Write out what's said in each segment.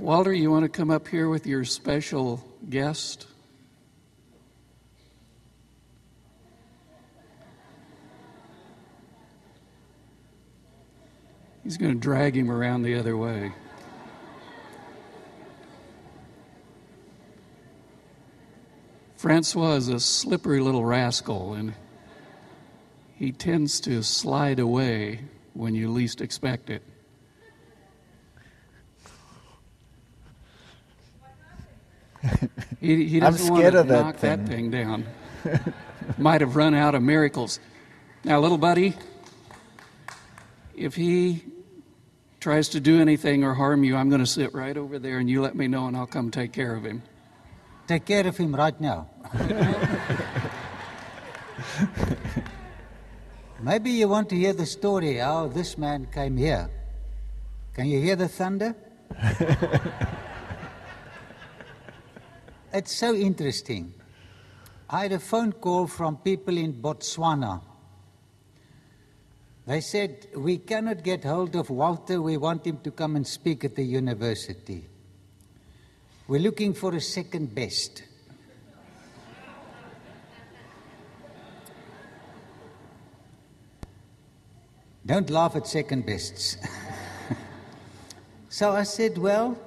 Walter, you want to come up here with your special guest? He's going to drag him around the other way. Francois is a slippery little rascal, and he tends to slide away when you least expect it. He, he I'm doesn't want scared to of that knock thing. that thing down. Might have run out of miracles. Now, little buddy, if he tries to do anything or harm you, I'm going to sit right over there and you let me know and I'll come take care of him. Take care of him right now. Maybe you want to hear the story how this man came here. Can you hear the thunder? it's so interesting. I had a phone call from people in Botswana. They said, We cannot get hold of Walter. We want him to come and speak at the university. We're looking for a second best. Don't laugh at second bests. so I said, Well,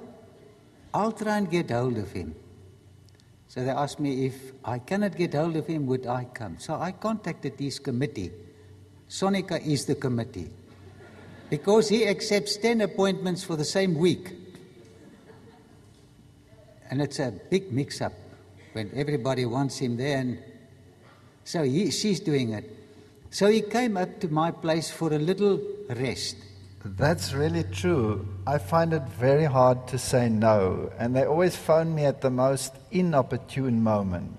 I'll try and get hold of him. So they asked me if I cannot get hold of him, would I come? So I contacted his committee. Sonica is the committee. Because he accepts 10 appointments for the same week. And it's a big mix up when everybody wants him there. And so he, she's doing it. So he came up to my place for a little rest. That's really true. I find it very hard to say no, and they always phone me at the most inopportune moment.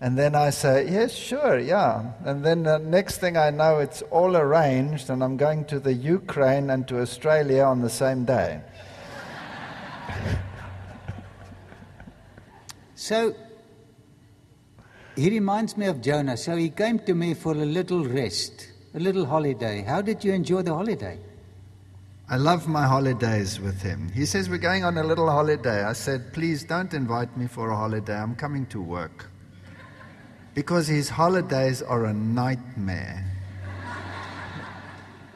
And then I say, yes, sure, yeah. And then the next thing I know, it's all arranged, and I'm going to the Ukraine and to Australia on the same day. So he reminds me of Jonah. So he came to me for a little rest, a little holiday. How did you enjoy the holiday? I love my holidays with him. He says, We're going on a little holiday. I said, Please don't invite me for a holiday. I'm coming to work. Because his holidays are a nightmare.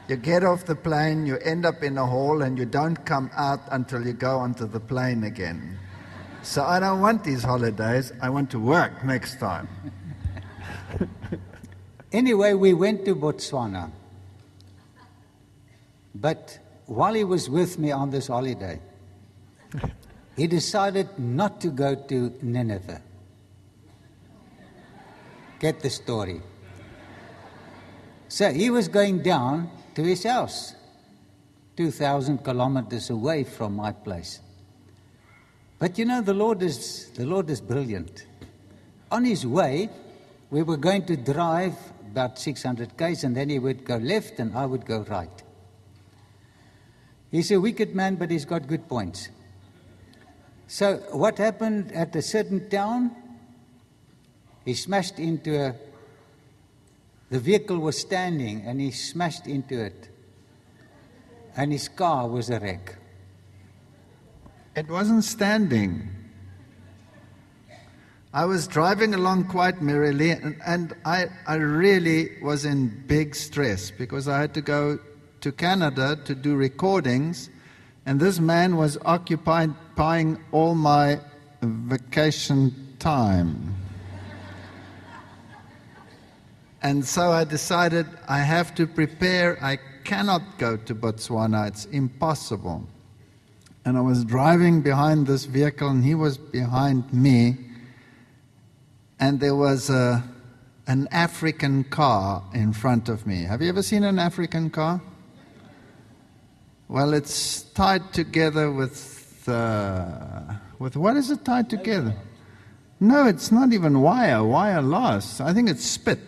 You get off the plane, you end up in a hall, and you don't come out until you go onto the plane again. So I don't want these holidays. I want to work next time. Anyway, we went to Botswana. But while he was with me on this holiday, he decided not to go to Nineveh. Get the story. So he was going down to his house, 2,000 kilometers away from my place. But you know, the Lord is, the Lord is brilliant. On his way, we were going to drive about 600 k's, and then he would go left and I would go right. He's a wicked man, but he's got good points. So, what happened at a certain town? He smashed into a. The vehicle was standing and he smashed into it. And his car was a wreck. It wasn't standing. I was driving along quite merrily, and, and I, I really was in big stress because I had to go to Canada to do recordings, and this man was occupying all my vacation time. And so I decided I have to prepare. I cannot go to Botswana, it's impossible. And I was driving behind this vehicle, and he was behind me. And there was a, an African car in front of me. Have you ever seen an African car? Well, it's tied together with, uh, with what is it tied together? No, it's not even wire. Wire lasts. I think it's spit.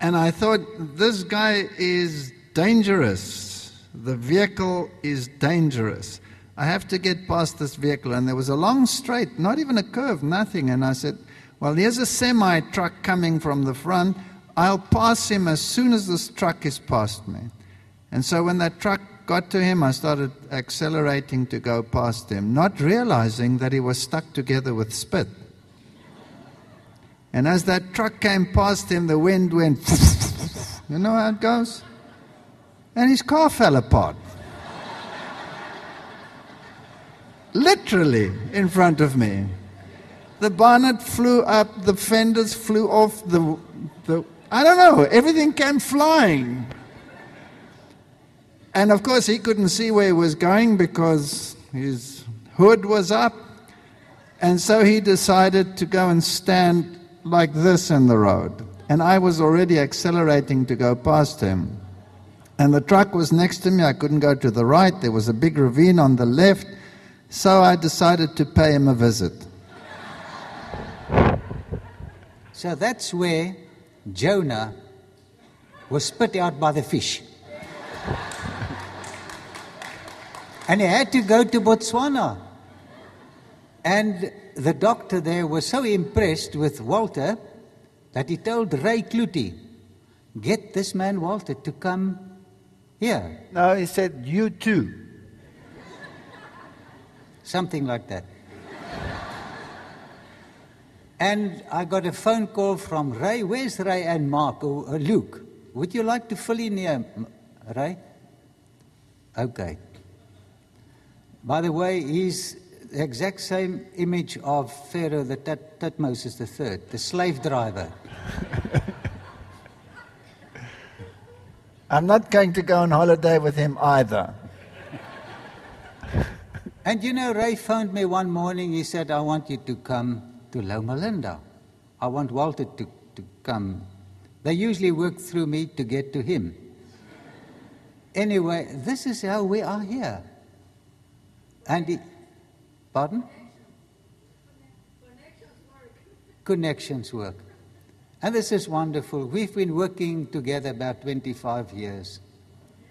And I thought, this guy is dangerous. The vehicle is dangerous. I have to get past this vehicle. And there was a long straight, not even a curve, nothing. And I said, Well, here's a semi truck coming from the front. I'll pass him as soon as this truck is past me. And so when that truck got to him, I started accelerating to go past him, not realizing that he was stuck together with spit. And as that truck came past him, the wind went, you know how it goes? And his car fell apart. Literally in front of me. The bonnet flew up, the fenders flew off, the, the I don't know, everything came flying. And of course, he couldn't see where he was going because his hood was up. And so he decided to go and stand like this in the road. And I was already accelerating to go past him. And the truck was next to me. I couldn't go to the right. There was a big ravine on the left. So I decided to pay him a visit. So that's where Jonah was spit out by the fish. and he had to go to Botswana. And the doctor there was so impressed with Walter that he told Ray Clutie, get this man Walter to come here. No, he said, You too. Something like that. and I got a phone call from Ray. Where's Ray and Mark or uh, Luke? Would you like to fill in here, Ray? Okay. By the way, he's the exact same image of Pharaoh, the Tut- Tuthmosis III, the slave driver. I'm not going to go on holiday with him either. And you know, Ray phoned me one morning. He said, I want you to come to Loma Linda. I want Walter to, to come. They usually work through me to get to him. Anyway, this is how we are here. And he, pardon? Connections work. And this is wonderful. We've been working together about 25 years.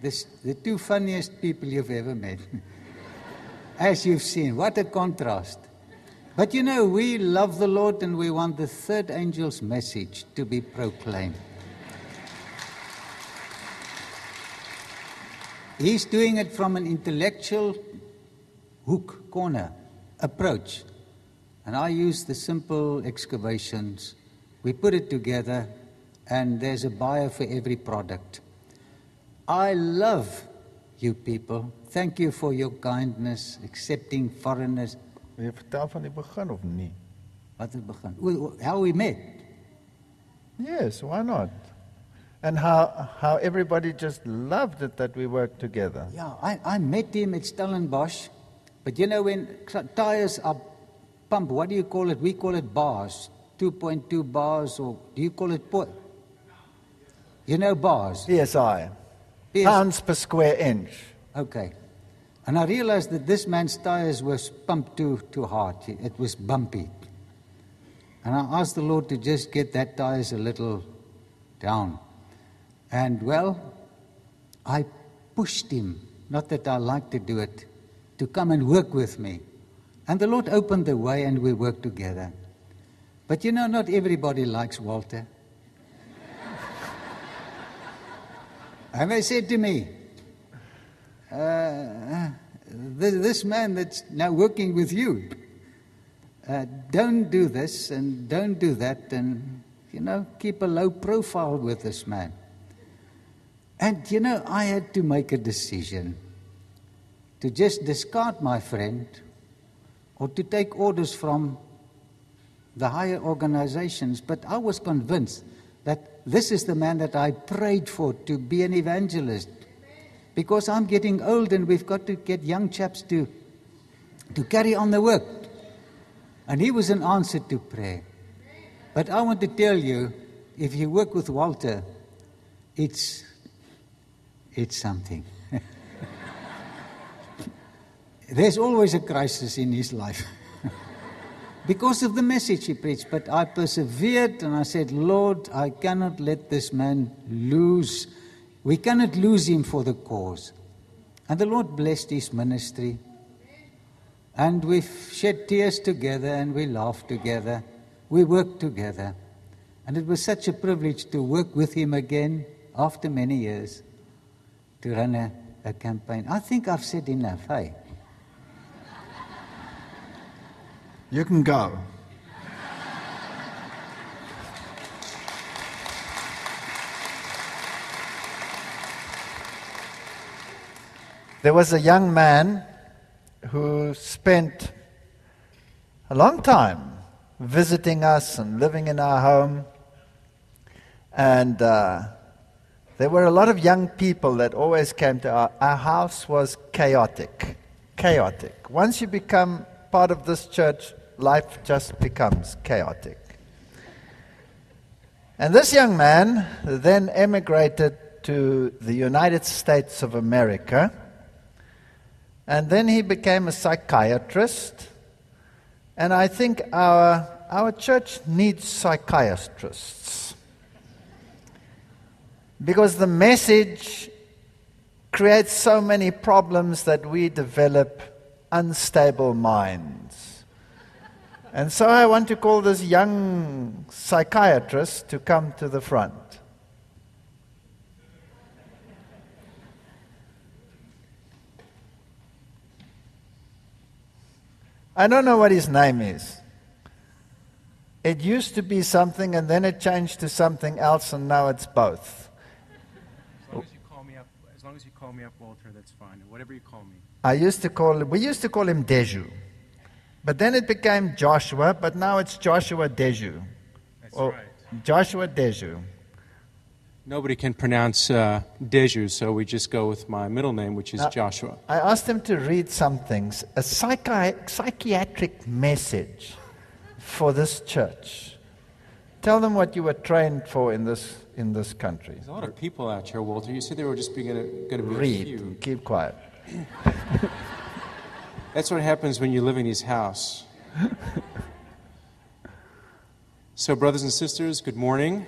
This, the two funniest people you've ever met. As you've seen, what a contrast. But you know, we love the Lord and we want the third angel's message to be proclaimed. He's doing it from an intellectual hook, corner approach. And I use the simple excavations. We put it together, and there's a buyer for every product. I love you people. Thank you for your kindness, accepting foreigners. Jy vertel van die begin of nie? Wat het begin? How we met. Yes, why not? And how, how everybody just loved it that we worked together. Yeah, I, I met him at Stellenbosch. But you know, when tires are pumped, what do you call it? We call it bars. 2.2 bars, or do you call it po- You know bars. PSI. Pounds per square inch. Okay. And I realized that this man's tires was pumped too, too hard. It was bumpy. And I asked the Lord to just get that tires a little down. And well, I pushed him, not that I like to do it, to come and work with me. And the Lord opened the way and we worked together. But you know, not everybody likes Walter. and they said to me, uh, this, man that's now working with you, uh, don't do this and don't do that, and you know, keep a low profile with this man. And you know, I had to make a decision to just discard my friend or to take orders from the higher organizations. But I was convinced that this is the man that I prayed for to be an evangelist. Because I'm getting old and we've got to get young chaps to, to carry on the work. And he was an answer to prayer. But I want to tell you if you work with Walter, it's, it's something. There's always a crisis in his life because of the message he preached. But I persevered and I said, Lord, I cannot let this man lose. We cannot lose him for the cause. And the Lord blessed his ministry. And we've shed tears together and we laughed together. We worked together. And it was such a privilege to work with him again after many years. to run a, a campaign. I think I've said enough, hey? You can go. There was a young man who spent a long time visiting us and living in our home. And uh, there were a lot of young people that always came to our, our house was chaotic. Chaotic. Once you become part of this church, life just becomes chaotic. And this young man then emigrated to the United States of America and then he became a psychiatrist. And I think our, our church needs psychiatrists. Because the message creates so many problems that we develop unstable minds. And so I want to call this young psychiatrist to come to the front. I don't know what his name is. It used to be something and then it changed to something else and now it's both. As long as you call me up, as long as you call me up, Walter, that's fine. Whatever you call me. I used to call we used to call him Deju. But then it became Joshua, but now it's Joshua Deju. That's Or right. Joshua Deju. Nobody can pronounce uh, Deju, so we just go with my middle name, which is Uh, Joshua. I asked them to read some things, a psychi- psychiatric message for this church. Tell them what you were trained for in this, in this country. There's a lot of people out here, Walter. You said they were just going to be Read, few. keep quiet. That's what happens when you live in his house. so, brothers and sisters, good morning.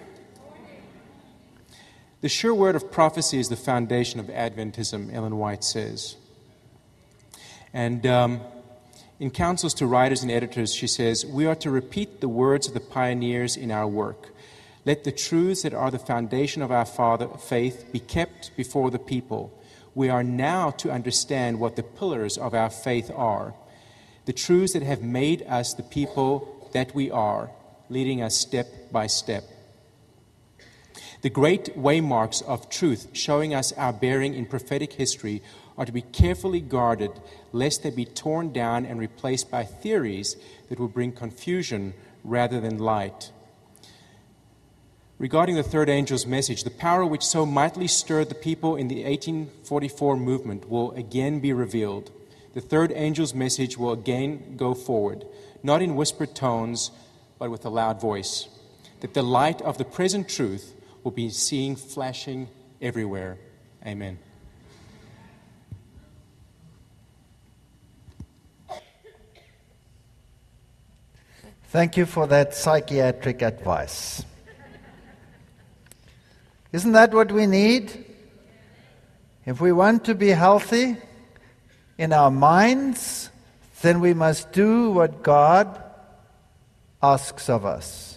The sure word of prophecy is the foundation of Adventism, Ellen White says. And um, in counsels to writers and editors, she says, We are to repeat the words of the pioneers in our work. Let the truths that are the foundation of our father, faith be kept before the people. We are now to understand what the pillars of our faith are, the truths that have made us the people that we are, leading us step by step. The great waymarks of truth showing us our bearing in prophetic history are to be carefully guarded lest they be torn down and replaced by theories that will bring confusion rather than light. Regarding the third angel's message, the power which so mightily stirred the people in the 1844 movement will again be revealed. The third angel's message will again go forward, not in whispered tones, but with a loud voice. That the light of the present truth will be seeing flashing everywhere. Amen. Thank you for that psychiatric advice. Isn't that what we need? If we want to be healthy in our minds, then we must do what God asks of us.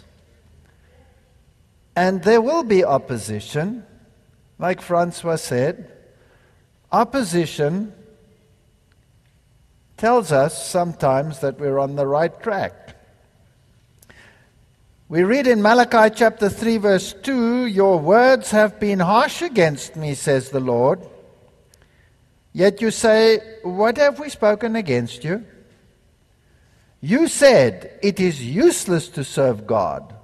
And there will be opposition, like Francois said. Opposition tells us sometimes that we're on the right track. We read in Malachi chapter 3, verse 2 Your words have been harsh against me, says the Lord. Yet you say, What have we spoken against you? You said, It is useless to serve God.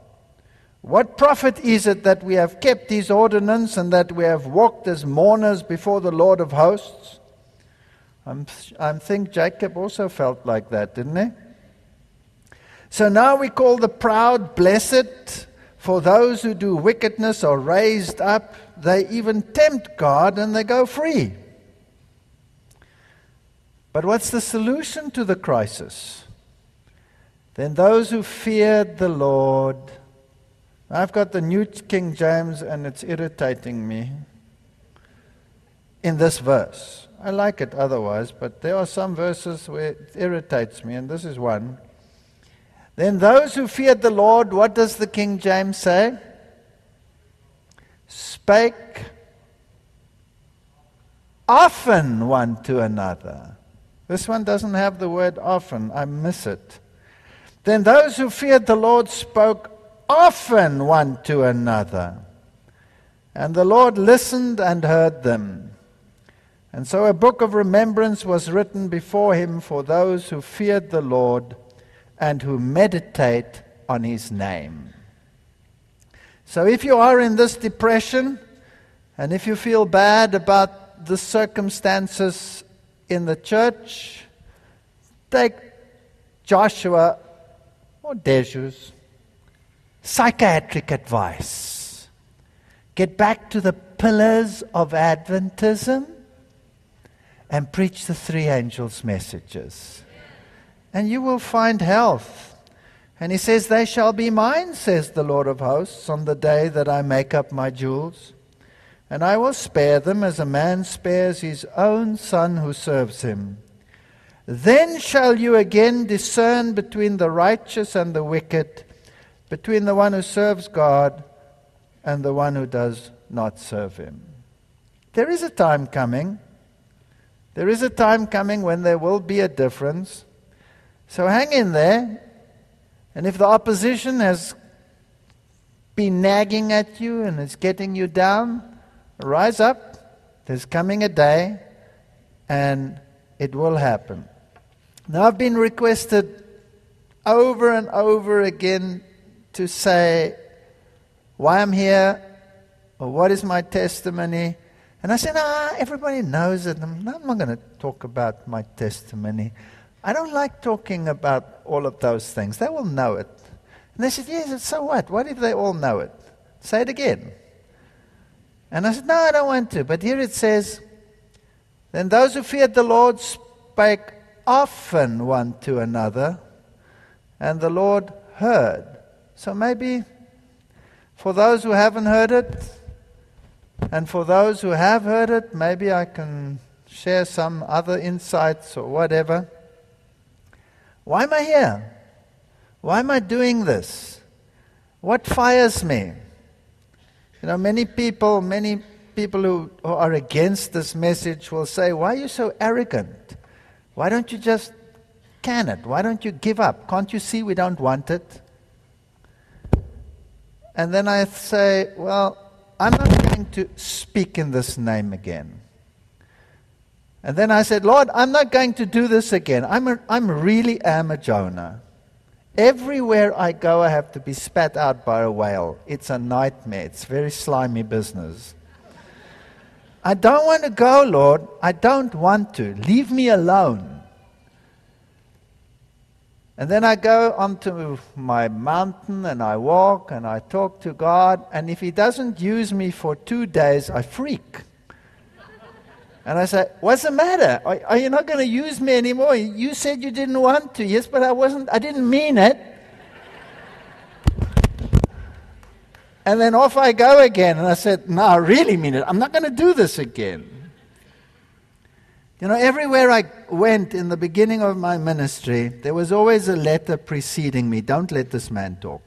What profit is it that we have kept his ordinance and that we have walked as mourners before the Lord of hosts? I'm, I think Jacob also felt like that, didn't he? So now we call the proud blessed, for those who do wickedness are raised up. They even tempt God and they go free. But what's the solution to the crisis? Then those who feared the Lord. I've got the New King James and it's irritating me in this verse. I like it otherwise, but there are some verses where it irritates me, and this is one. Then those who feared the Lord, what does the King James say? Spake often one to another. This one doesn't have the word often. I miss it. Then those who feared the Lord spoke often one to another. And the Lord listened and heard them. And so a book of remembrance was written before him for those who feared the Lord and who meditate on his name. So if you are in this depression, and if you feel bad about the circumstances in the church, take Joshua or Deju's psychiatric advice. Get back to the pillars of Adventism and preach the three angels' messages. And you will find health. And he says, They shall be mine, says the Lord of hosts, on the day that I make up my jewels. And I will spare them as a man spares his own son who serves him. Then shall you again discern between the righteous and the wicked, between the one who serves God and the one who does not serve him. There is a time coming. There is a time coming when there will be a difference. So hang in there. And if the opposition has been nagging at you and is getting you down, rise up. There's coming a day and it will happen. Now, I've been requested over and over again to say why I'm here or what is my testimony. And I said, ah, everybody knows it. I'm not going to talk about my testimony. I don't like talking about all of those things. They will know it. And they said, yes, so what? What if they all know it? Say it again. And I said, no, I don't want to. But here it says, then those who feared the Lord spake often one to another, and the Lord heard. So maybe for those who haven't heard it, and for those who have heard it, maybe I can share some other insights or whatever. Why am I here? Why am I doing this? What fires me? You know, many people, many people who, who are against this message will say, Why are you so arrogant? Why don't you just can it? Why don't you give up? Can't you see we don't want it? And then I say, Well, I'm not going to speak in this name again. And then I said, Lord, I'm not going to do this again. I'm, a, I'm really am a Jonah. Everywhere I go, I have to be spat out by a whale. It's a nightmare. It's very slimy business. I don't want to go, Lord. I don't want to. Leave me alone. And then I go onto my mountain and I walk and I talk to God. And if He doesn't use me for two days, I freak. And I say, What's the matter? Are, are you not going to use me anymore? You said you didn't want to. Yes, but I wasn't, I didn't mean it. And then off I go again. And I said, No, I really mean it. I'm not going to do this again. You know, everywhere I went in the beginning of my ministry, there was always a letter preceding me. Don't let this man talk.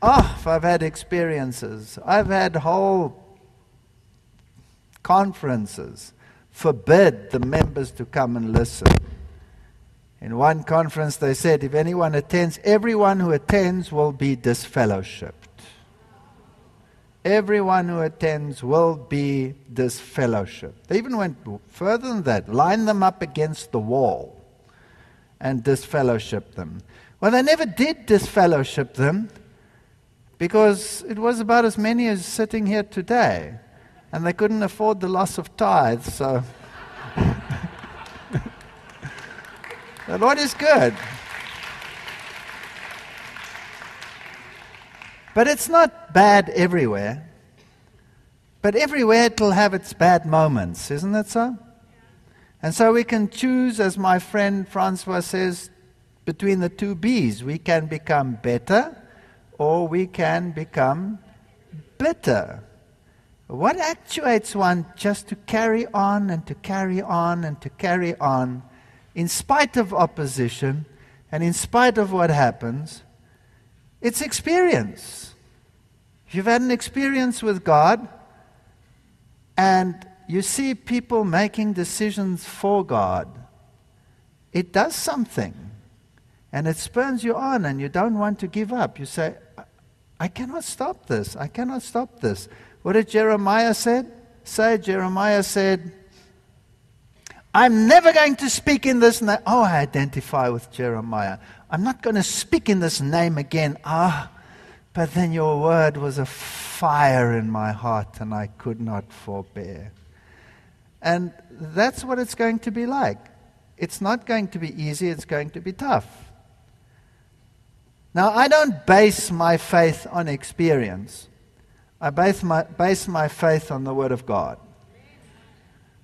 Oh, I've had experiences. I've had whole conferences forbid the members to come and listen. In one conference, they said if anyone attends, everyone who attends will be disfellowshipped. Everyone who attends will be disfellowshipped. They even went further than that, line them up against the wall and disfellowship them. Well, they never did disfellowship them because it was about as many as sitting here today and they couldn't afford the loss of tithes, so. the Lord is good. But it's not bad everywhere. But everywhere it'll have its bad moments, isn't that so? And so we can choose, as my friend Francois says, between the two B's. We can become better or we can become bitter. What actuates one just to carry on and to carry on and to carry on in spite of opposition and in spite of what happens? It's experience. If you've had an experience with God and you see people making decisions for God, it does something. And it spurs you on, and you don't want to give up. You say, I cannot stop this. I cannot stop this. What did Jeremiah said? say? Jeremiah said, I'm never going to speak in this name. Oh, I identify with Jeremiah. I'm not going to speak in this name again. Ah, but then your word was a fire in my heart, and I could not forbear. And that's what it's going to be like. It's not going to be easy, it's going to be tough. Now, I don't base my faith on experience. I base my, base my faith on the Word of God.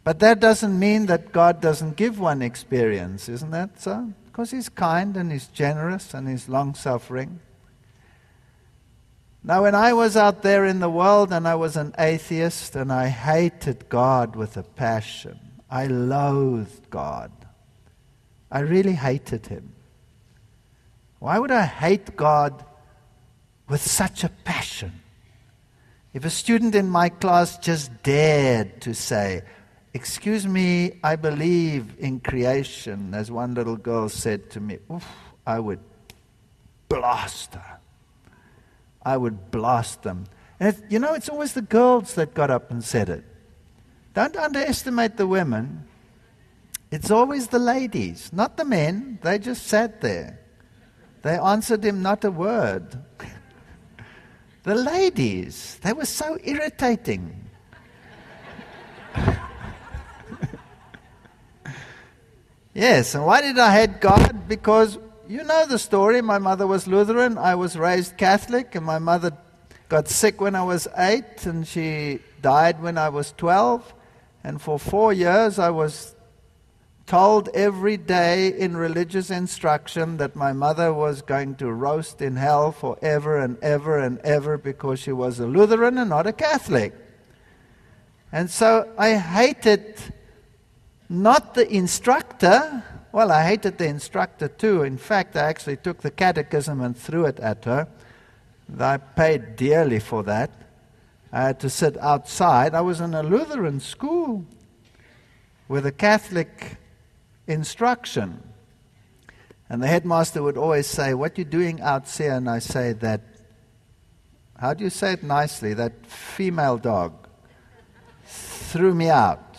But that doesn't mean that God doesn't give one experience, isn't that so? Because He's kind and He's generous and He's long suffering. Now, when I was out there in the world and I was an atheist and I hated God with a passion, I loathed God. I really hated Him. Why would I hate God with such a passion? If a student in my class just dared to say, Excuse me, I believe in creation, as one little girl said to me, oof, I would blast her. I would blast them. And you know, it's always the girls that got up and said it. Don't underestimate the women. It's always the ladies, not the men. They just sat there. They answered him not a word. the ladies, they were so irritating. Yes, and why did I hate God? Because you know the story. My mother was Lutheran, I was raised Catholic, and my mother got sick when I was eight, and she died when I was 12. And for four years, I was told every day in religious instruction that my mother was going to roast in hell forever and ever and ever because she was a Lutheran and not a Catholic. And so I hated not the instructor. Well, I hated the instructor too. In fact, I actually took the catechism and threw it at her. I paid dearly for that. I had to sit outside. I was in a Lutheran school with a Catholic instruction. And the headmaster would always say, What you doing out there? And I say that, how do you say it nicely? That female dog threw me out.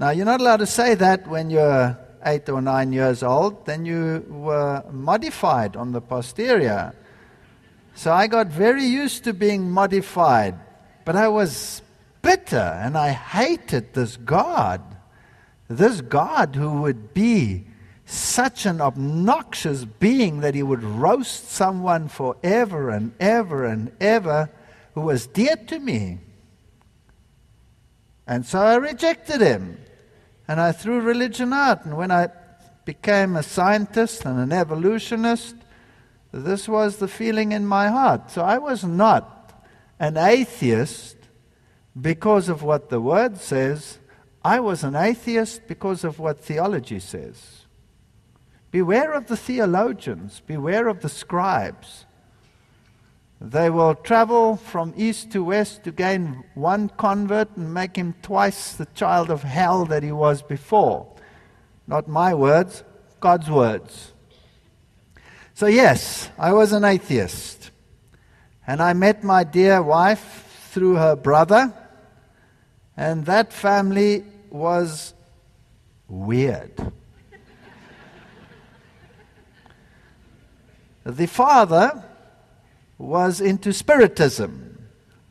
Now, you're not allowed to say that when you're eight or nine years old. Then you were modified on the posterior. So I got very used to being modified. But I was bitter and I hated this God. This God who would be such an obnoxious being that he would roast someone forever and ever and ever who was dear to me. And so I rejected him. And I threw religion out. And when I became a scientist and an evolutionist, this was the feeling in my heart. So I was not an atheist because of what the Word says, I was an atheist because of what theology says. Beware of the theologians, beware of the scribes. They will travel from east to west to gain one convert and make him twice the child of hell that he was before. Not my words, God's words. So, yes, I was an atheist. And I met my dear wife through her brother. And that family was weird. the father was into Spiritism.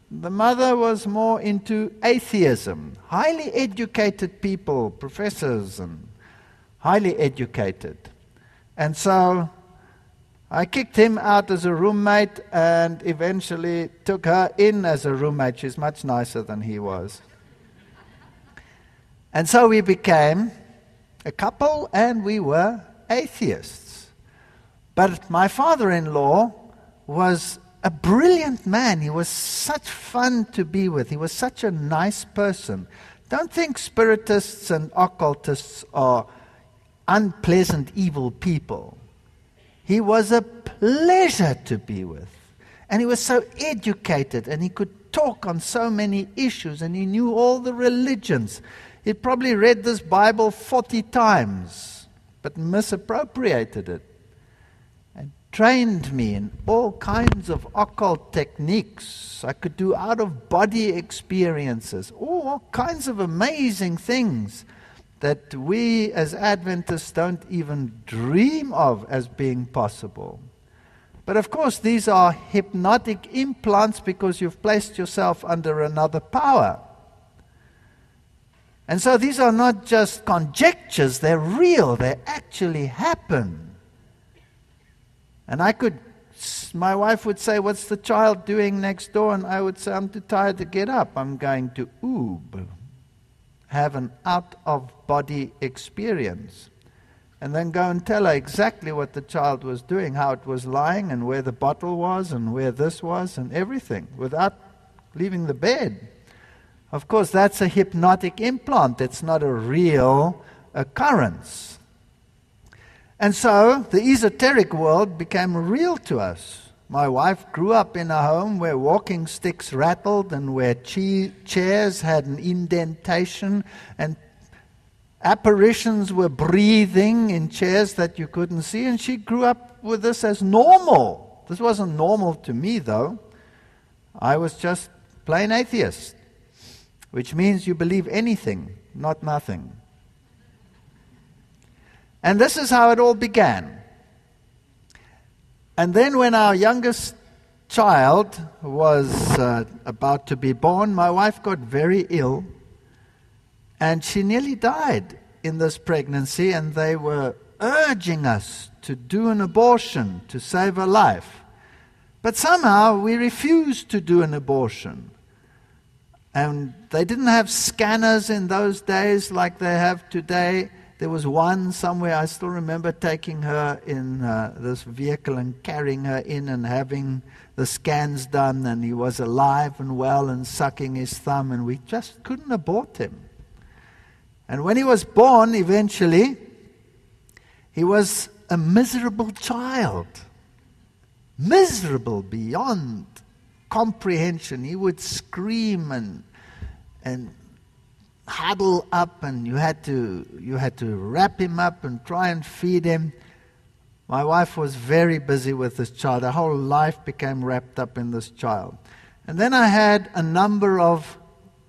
The mother was more into atheism. Highly educated people, professors, and highly educated. And so I kicked him out as a roommate and eventually took her in as a roommate. She's much nicer than he was. And so we became a couple and we were atheists. But my father in law was a brilliant man. He was such fun to be with. He was such a nice person. Don't think spiritists and occultists are unpleasant, evil people. He was a pleasure to be with. And he was so educated and he could talk on so many issues, and he knew all the religions. He'd probably read this Bible 40 times, but misappropriated it. Trained me in all kinds of occult techniques. I could do out of body experiences, all kinds of amazing things that we as Adventists don't even dream of as being possible. But of course, these are hypnotic implants because you've placed yourself under another power. And so these are not just conjectures, they're real, they actually happen. And I could, my wife would say, What's the child doing next door? And I would say, I'm too tired to get up. I'm going to oob, have an out of body experience and then go and tell her exactly what the child was doing, how it was lying, and where the bottle was, and where this was, and everything, without leaving the bed. Of course, that's a hypnotic implant, it's not a real occurrence. And so the esoteric world became real to us. My wife grew up in a home where walking sticks rattled and where chairs had an indentation and apparitions were breathing in chairs that you couldn't see, and she grew up with this as normal. This wasn't normal to me, though. I was just plain atheist, which means you believe anything, not nothing. And this is how it all began. And then, when our youngest child was uh, about to be born, my wife got very ill and she nearly died in this pregnancy, and they were urging us to do an abortion to save her life. But somehow we refused to do an abortion. And they didn't have scanners in those days like they have today. There was one somewhere, I still remember taking her in uh, this vehicle and carrying her in and having the scans done, and he was alive and well and sucking his thumb, and we just couldn't abort him. And when he was born, eventually, he was a miserable child. Miserable beyond comprehension. He would scream and, and huddle up, and you had, to, you had to wrap him up and try and feed him. My wife was very busy with this child. Her whole life became wrapped up in this child. And then I had a number of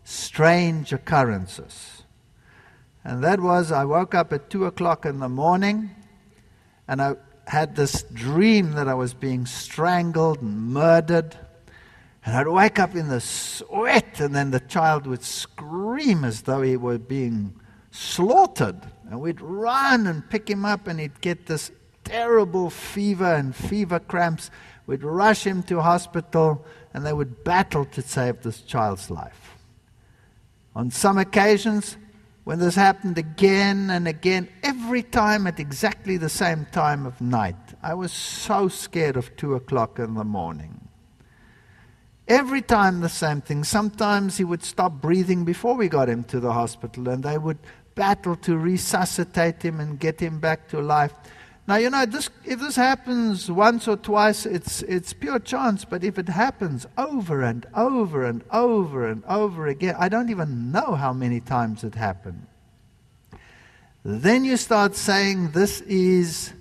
strange occurrences. And that was I woke up at 2 o'clock in the morning and I had this dream that I was being strangled and murdered. And I'd wake up in the sweat, and then the child would scream as though he were being slaughtered. And we'd run and pick him up, and he'd get this terrible fever and fever cramps. We'd rush him to hospital, and they would battle to save this child's life. On some occasions, when this happened again and again, every time at exactly the same time of night. I was so scared of two o'clock in the morning. Every time the same thing. Sometimes he would stop breathing before we got him to the hospital, and they would battle to resuscitate him and get him back to life. Now, you know, this, if this happens once or twice, it's, it's pure chance. But if it happens over and over and over and over again, I don't even know how many times it happened. Then you start saying, this is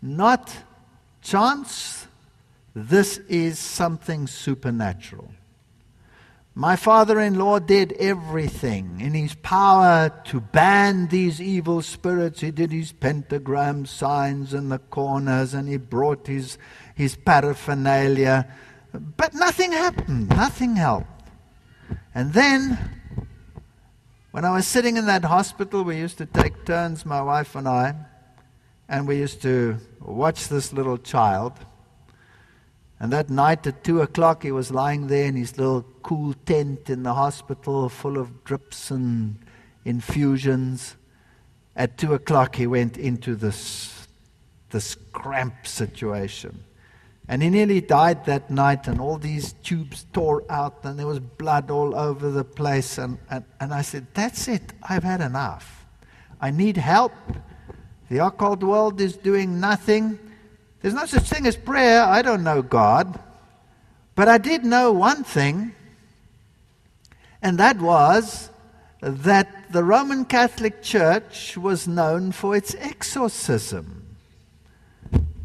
not chance, this is something supernatural. My father in law did everything in his power to ban these evil spirits. He did his pentagram signs in the corners and he brought his, his paraphernalia. But nothing happened, nothing helped. And then, when I was sitting in that hospital, we used to take turns, my wife and I, and we used to watch this little child. And that night at 2 o'clock, he was lying there in his little cool tent in the hospital full of drips and infusions. At 2 o'clock, he went into this, this cramp situation. And he nearly died that night, and all these tubes tore out, and there was blood all over the place. And, and, and I said, That's it. I've had enough. I need help. The occult world is doing nothing. There's no such thing as prayer. I don't know God. But I did know one thing And that was that the Roman Catholic Church was known for its exorcism.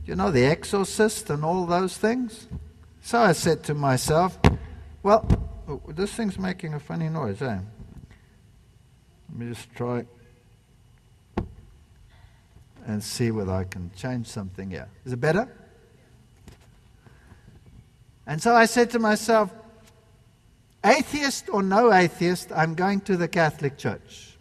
You know, the exorcist and all those things? So I said to myself, well, oh, this thing's making a funny noise, eh? Let me just try and see whether I can change something here. Is it better? And so I said to myself, atheist or no atheist, I'm going to the Catholic Church.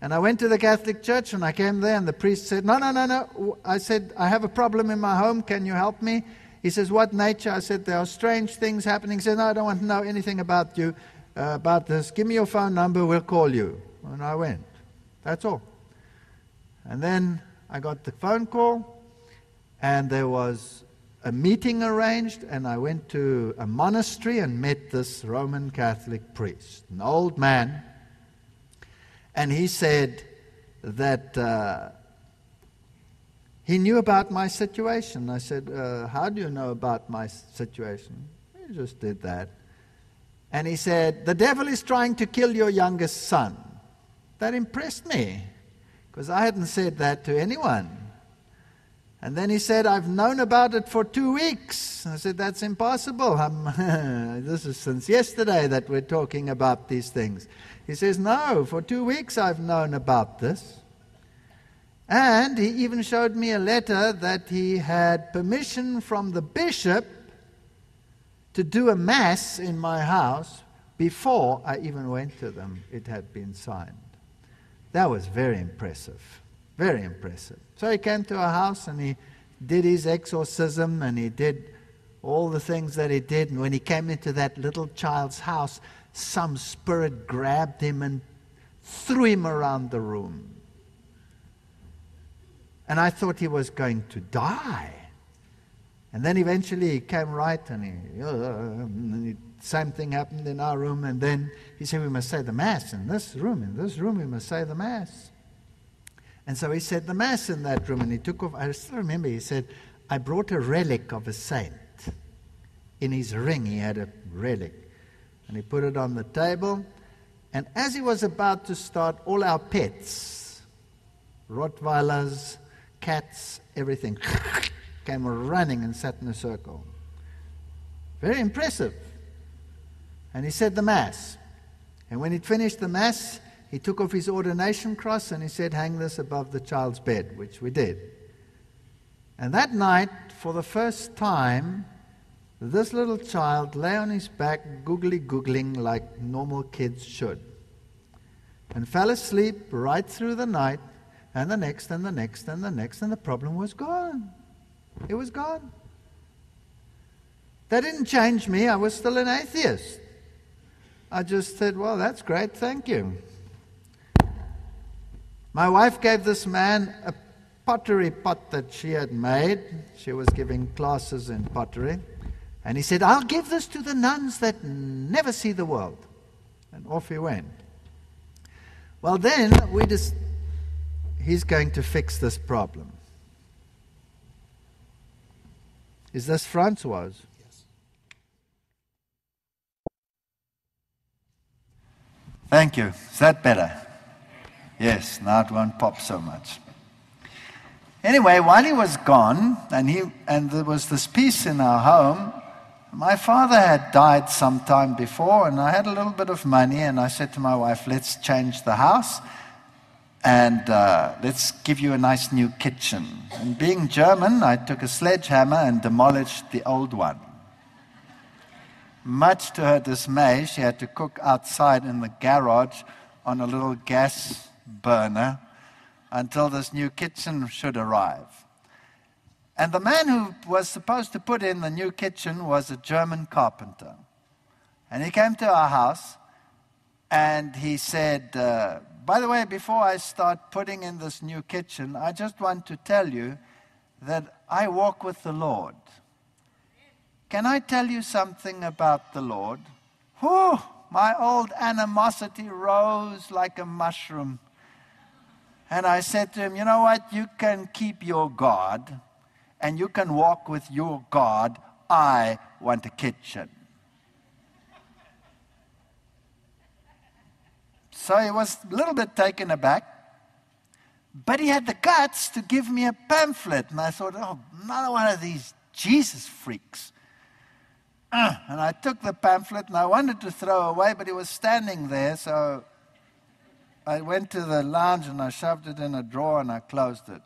And I went to the Catholic Church and I came there, and the priest said, No, no, no, no. I said, I have a problem in my home. Can you help me? He says, What nature? I said, There are strange things happening. He said, No, I don't want to know anything about you, uh, about this. Give me your phone number, we'll call you. And I went. That's all. And then I got the phone call, and there was a meeting arranged, and I went to a monastery and met this Roman Catholic priest, an old man. And he said that uh, he knew about my situation. I said, uh, How do you know about my situation? He just did that. And he said, The devil is trying to kill your youngest son. That impressed me because I hadn't said that to anyone. And then he said, I've known about it for two weeks. I said, That's impossible. this is since yesterday that we're talking about these things. He says, No, for two weeks I've known about this. And he even showed me a letter that he had permission from the bishop to do a mass in my house before I even went to them. It had been signed. That was very impressive. Very impressive. So he came to our house and he did his exorcism and he did all the things that he did. And when he came into that little child's house, some spirit grabbed him and threw him around the room. And I thought he was going to die. And then eventually he came right and he, uh, and he same thing happened in our room. And then he said, We must say the Mass in this room. In this room, we must say the Mass. And so he said the Mass in that room, and he took off. I still remember he said, I brought a relic of a saint. In his ring, he had a relic. And he put it on the table. And as he was about to start, all our pets, Rottweilers, cats, everything, came running and sat in a circle. Very impressive. And he said the Mass. And when he'd finished the Mass, he took off his ordination cross and he said, Hang this above the child's bed, which we did. And that night, for the first time, this little child lay on his back, googly googling like normal kids should, and fell asleep right through the night, and the next, and the next, and the next, and the problem was gone. It was gone. That didn't change me. I was still an atheist. I just said, Well, that's great, thank you. My wife gave this man a pottery pot that she had made. She was giving classes in pottery. And he said, I'll give this to the nuns that never see the world. And off he went. Well, then we just, he's going to fix this problem. Is this Francois? Yes. Thank you. Is that better? Yes, now it won't pop so much. Anyway, while he was gone, and, he, and there was this peace in our home, my father had died some time before, and I had a little bit of money, and I said to my wife, let's change the house and uh, let's give you a nice new kitchen. And being German, I took a sledgehammer and demolished the old one. Much to her dismay, she had to cook outside in the garage on a little gas burner until this new kitchen should arrive. And the man who was supposed to put in the new kitchen was a German carpenter. And he came to our house and he said, uh, By the way, before I start putting in this new kitchen, I just want to tell you that I walk with the Lord. Can I tell you something about the Lord? Whew, my old animosity rose like a mushroom and I said to him, You know what? You can keep your God and you can walk with your God. I want a kitchen. So he was a little bit taken aback. But he had the guts to give me a pamphlet. And I thought, oh, another one of these Jesus freaks. Uh, and I took the pamphlet and I wanted to throw away, but he was standing there. So I went to the lounge and I shoved it in a drawer and I closed it.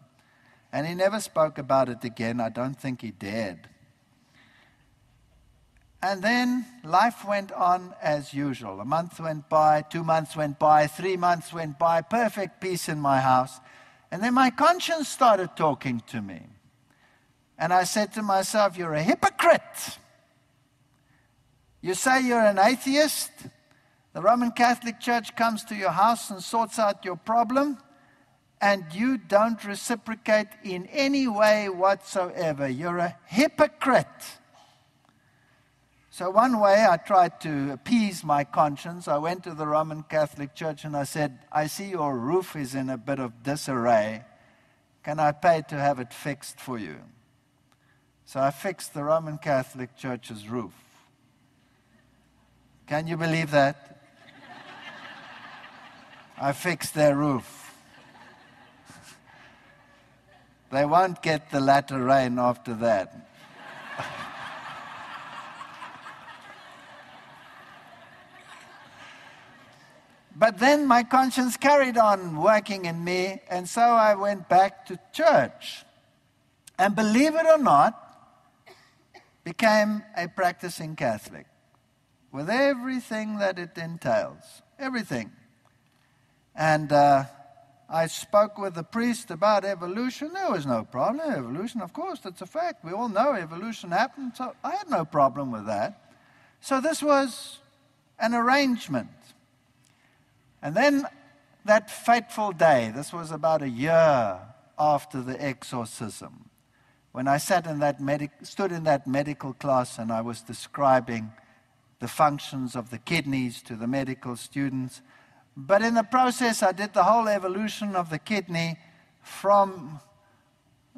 And he never spoke about it again. I don't think he dared. And then life went on as usual. A month went by, two months went by, three months went by, perfect peace in my house. And then my conscience started talking to me. And I said to myself, You're a hypocrite. You say you're an atheist. The Roman Catholic Church comes to your house and sorts out your problem, and you don't reciprocate in any way whatsoever. You're a hypocrite. So, one way I tried to appease my conscience, I went to the Roman Catholic Church and I said, I see your roof is in a bit of disarray. Can I pay to have it fixed for you? So I fixed the Roman Catholic Church's roof. Can you believe that? I fixed their roof. they won't get the latter rain after that. But then my conscience carried on working in me, and so I went back to church. And believe it or not, became a practicing Catholic with everything that it entails. Everything. And uh, I spoke with the priest about evolution. There was no problem. Evolution, of course, that's a fact. We all know evolution happened, so I had no problem with that. So this was an arrangement. And then that fateful day, this was about a year after the exorcism, when I sat in that stood in that medical class and I was describing the functions of the kidneys to the medical students. But in the process, I did the whole evolution of the kidney from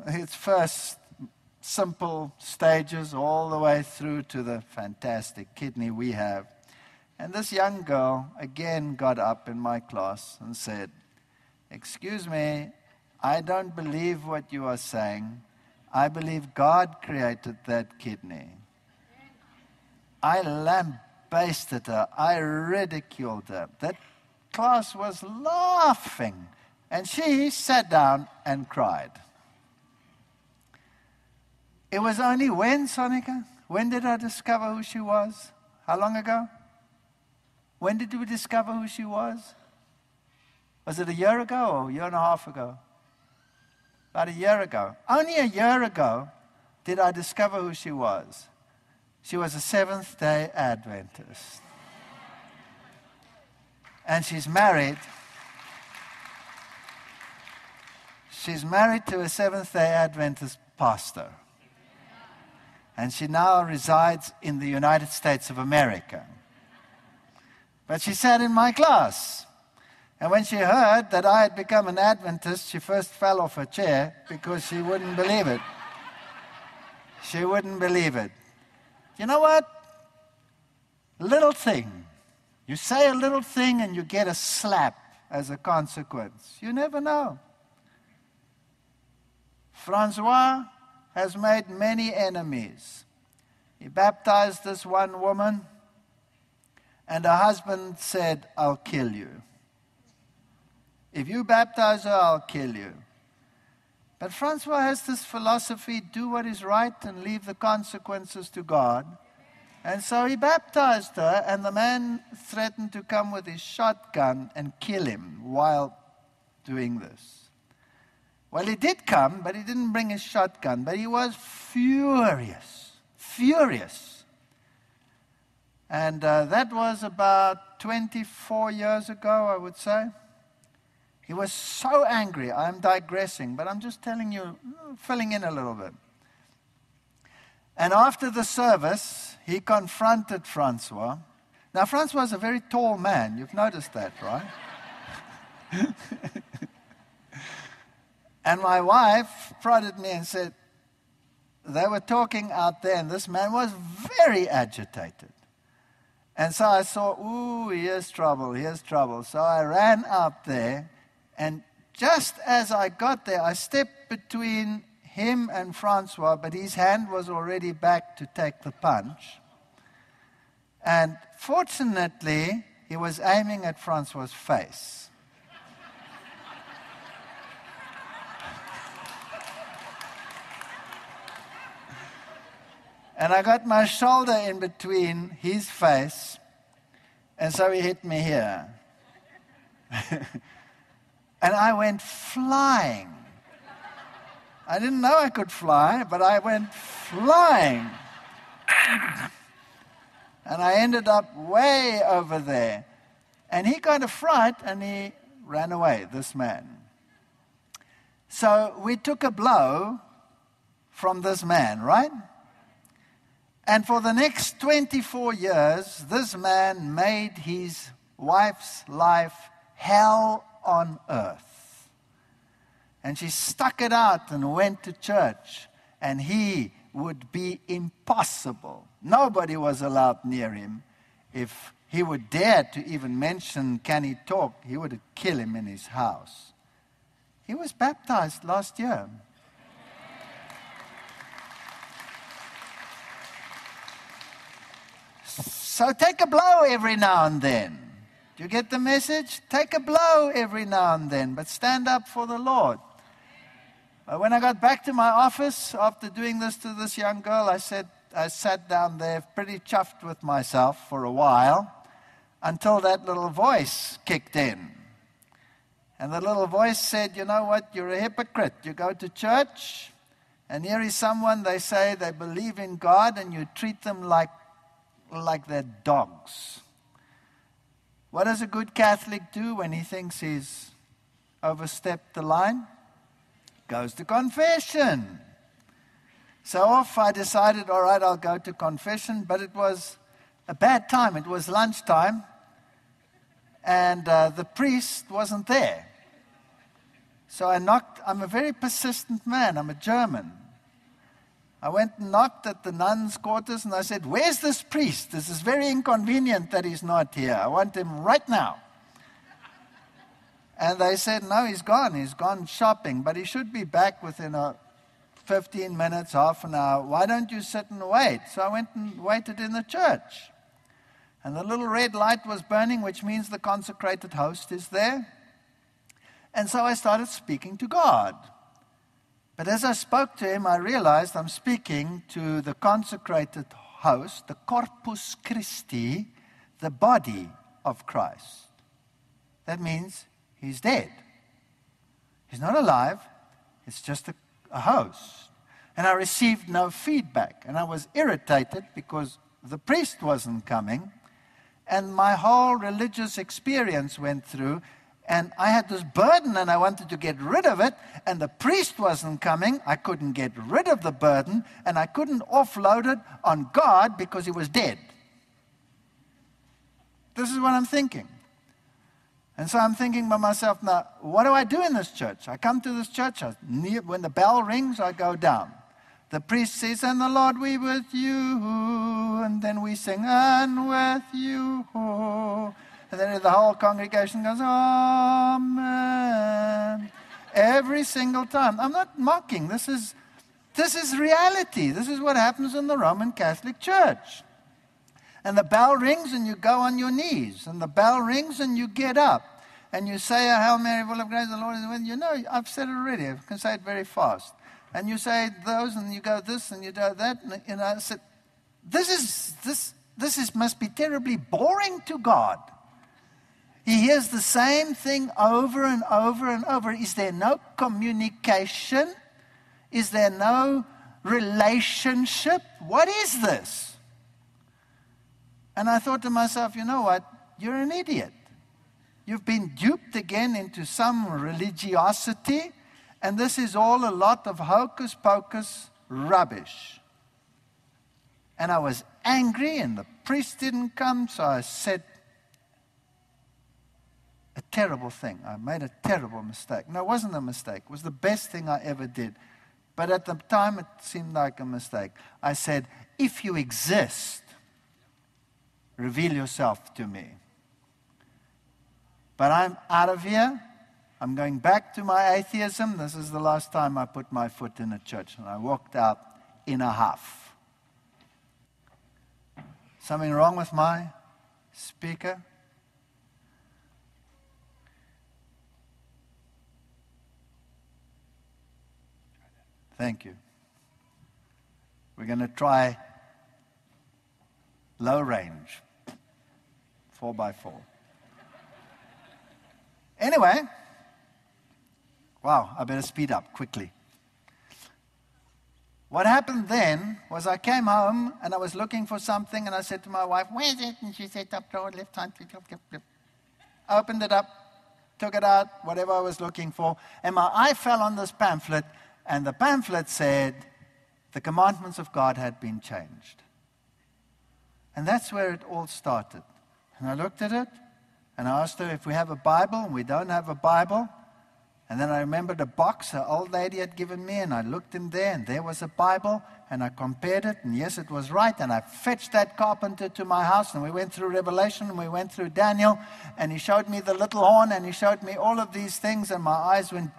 its first simple stages all the way through to the fantastic kidney we have. And this young girl again got up in my class and said, Excuse me, I don't believe what you are saying. I believe God created that kidney. I lambasted her. I ridiculed her. That class was laughing. And she sat down and cried. It was only when, Sonica? When did I discover who she was? How long ago? When did we discover who she was? Was it a year ago or a year and a half ago? About a year ago. Only a year ago did I discover who she was. She was a Seventh day Adventist. And she's married. She's married to a Seventh day Adventist pastor. And she now resides in the United States of America. But she sat in my class. And when she heard that I had become an Adventist, she first fell off her chair because she wouldn't believe it. She wouldn't believe it. You know what? Little thing. You say a little thing and you get a slap as a consequence. You never know. Francois has made many enemies. He baptized this one woman and her husband said, I'll kill you. If you baptize her, I'll kill you. But Francois has this philosophy do what is right and leave the consequences to God. And so he baptized her, and the man threatened to come with his shotgun and kill him while doing this. Well, he did come, but he didn't bring his shotgun, but he was furious. Furious. And uh, that was about 24 years ago, I would say. He was so angry. I'm digressing, but I'm just telling you, mm, filling in a little bit. And after the service, he confronted Francois. Now, Francois is a very tall man. You've noticed that, right? and my wife prodded me and said, they were talking out there, and this man was very agitated. And so I saw, ooh, here's trouble, here's trouble. So I ran out there, and just as I got there, I stepped between him and Francois, but his hand was already back to take the punch. And fortunately, he was aiming at Francois' face. and I got my shoulder in between his face, and so he hit me here. and I went flying. I didn't know I could fly, but I went flying. and I ended up way over there. And he got a fright and he ran away, this man. So we took a blow from this man, right? And for the next 24 years, this man made his wife's life hell on earth. And she stuck it out and went to church, and he would be impossible. Nobody was allowed near him. If he would dare to even mention, Can he talk? he would kill him in his house. He was baptized last year. So take a blow every now and then. Do you get the message? Take a blow every now and then, but stand up for the Lord. But when I got back to my office after doing this to this young girl, I said, I sat down there pretty chuffed with myself for a while until that little voice kicked in. And the little voice said, You know what? You're a hypocrite. You go to church, and here is someone they say they believe in God, and you treat them like like they're dogs. What does a good Catholic do when he thinks he's overstepped the line? Goes to confession. So off I decided, all right, I'll go to confession, but it was a bad time. It was lunchtime, and uh, the priest wasn't there. So I knocked. I'm a very persistent man, I'm a German. I went and knocked at the nuns' quarters and I said, Where's this priest? This is very inconvenient that he's not here. I want him right now. And they said, No, he's gone. He's gone shopping, but he should be back within a 15 minutes, half an hour. Why don't you sit and wait? So I went and waited in the church. And the little red light was burning, which means the consecrated host is there. And so I started speaking to God. But as I spoke to him, I realized I'm speaking to the consecrated host, the Corpus Christi, the body of Christ. That means he's dead. He's not alive, it's just a, a host. And I received no feedback. And I was irritated because the priest wasn't coming. And my whole religious experience went through and I had this burden and I wanted to get rid of it, and the priest wasn't coming. I couldn't get rid of the burden, and I couldn't offload it on God because he was dead. This is what I'm thinking. And so I'm thinking by myself, now, what do I do in this church? I come to this church, I, when the bell rings, I go down. The priest says, And the Lord be with you. And then we sing, And with you. And then the whole congregation goes, Amen. Every single time. I'm not mocking. This is, this is reality. This is what happens in the Roman Catholic Church. And the bell rings and you go on your knees. And the bell rings and you get up. And you say a Hail Mary, full of grace, the Lord is with you. You know, I've said it already. I can say it very fast. And you say those and you go this and you do that. And know, I said, this is, this, this is, must be terribly boring to God. He hears the same thing over and over and over. Is there no communication? Is there no relationship? What is this? And I thought to myself, you know what? You're an idiot. You've been duped again into some religiosity, and this is all a lot of hocus pocus rubbish. And I was angry, and the priest didn't come, so I said, a terrible thing. I made a terrible mistake. No, it wasn't a mistake. It was the best thing I ever did. But at the time, it seemed like a mistake. I said, if you exist, reveal yourself to me. But I'm out of here. I'm going back to my atheism. This is the last time I put my foot in a church. And I walked out in a huff. Something wrong with my speaker? Thank you. We're going to try low range, four by four. Anyway, wow, I better speed up quickly. What happened then was I came home and I was looking for something and I said to my wife, Where's it? And she said, Top drawer, left hand. I opened it up, took it out, whatever I was looking for, and my eye fell on this pamphlet, and the pamphlet said, The commandments of God had been changed. And that's where it all started. And I looked at it and I asked her if we have a Bible, and we don't have a Bible. And then I remembered a box an old lady had given me, and I looked in there, and there was a Bible, and I compared it, and yes, it was right. And I fetched that carpenter to my house, and we went through Revelation, and we went through Daniel, and he showed me the little horn, and he showed me all of these things, and my eyes went.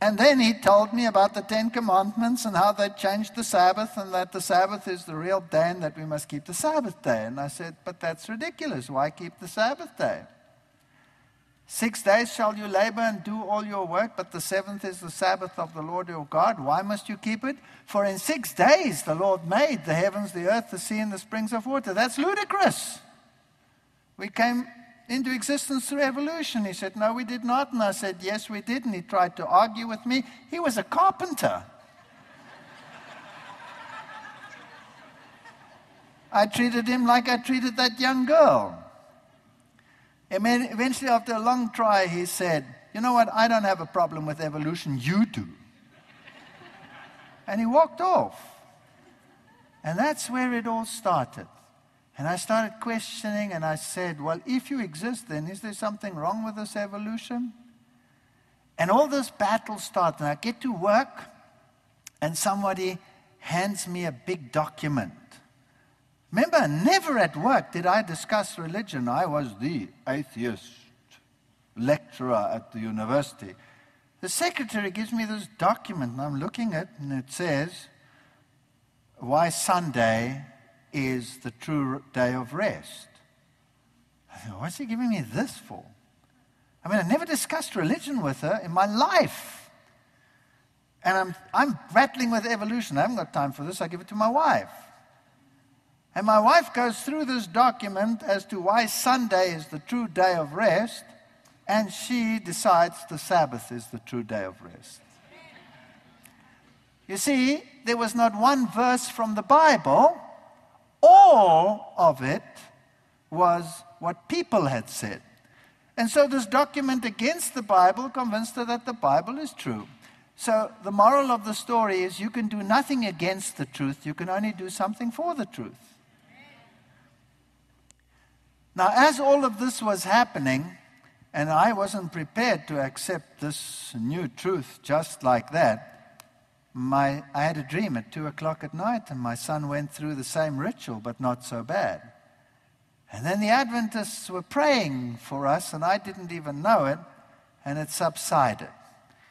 And then he told me about the Ten Commandments and how they changed the Sabbath and that the Sabbath is the real day and that we must keep the Sabbath day. And I said, But that's ridiculous. Why keep the Sabbath day? Six days shall you labor and do all your work, but the seventh is the Sabbath of the Lord your God. Why must you keep it? For in six days the Lord made the heavens, the earth, the sea, and the springs of water. That's ludicrous. We came into existence through evolution. He said, No, we did not. And I said, Yes, we did. And he tried to argue with me. He was a carpenter. I treated him like I treated that young girl. And eventually, after a long try, he said, You know what? I don't have a problem with evolution. You do. and he walked off. And that's where it all started. And I started questioning and I said, Well, if you exist, then is there something wrong with this evolution? And all this battle starts. And I get to work and somebody hands me a big document. Remember, never at work did I discuss religion. I was the atheist lecturer at the university. The secretary gives me this document, and I'm looking at it, and it says, Why Sunday is the true day of rest. I thought, what's he giving me this for? I mean, I never discussed religion with her in my life. And I'm, I'm battling with evolution. I haven't got time for this. I give it to my wife. And my wife goes through this document as to why Sunday is the true day of rest, and she decides the Sabbath is the true day of rest. You see, there was not one verse from the Bible all of it was what people had said. And so this document against the Bible convinced her that the Bible is true. So the moral of the story is you can do nothing against the truth, you can only do something for the truth. Now, as all of this was happening, and I wasn't prepared to accept this new truth just like that, my, I had a dream at 2 o'clock at night, and my son went through the same ritual, but not so bad. And then the Adventists were praying for us, and I didn't even know it, and it subsided.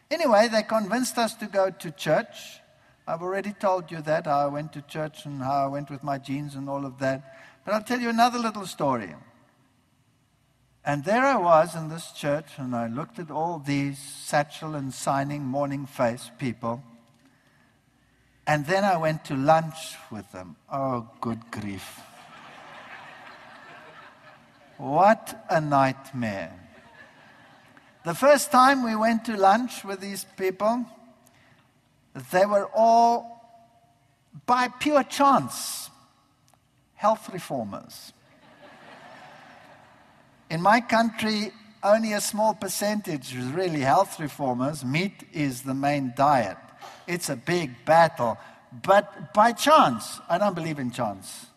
Anyway, they convinced us to go to church. I've already told you that, how I went to church and how I went with my jeans and all of that. But I'll tell you another little story. And there I was in this church, and I looked at all these satchel and signing morning face people. And then I went to lunch with them. Oh, good grief. What a nightmare. The first time we went to lunch with these people, they were all, by pure chance, health reformers. In my country, only a small percentage is really health reformers. Meat is the main diet. It's a big battle. But by chance, I don't believe in chance.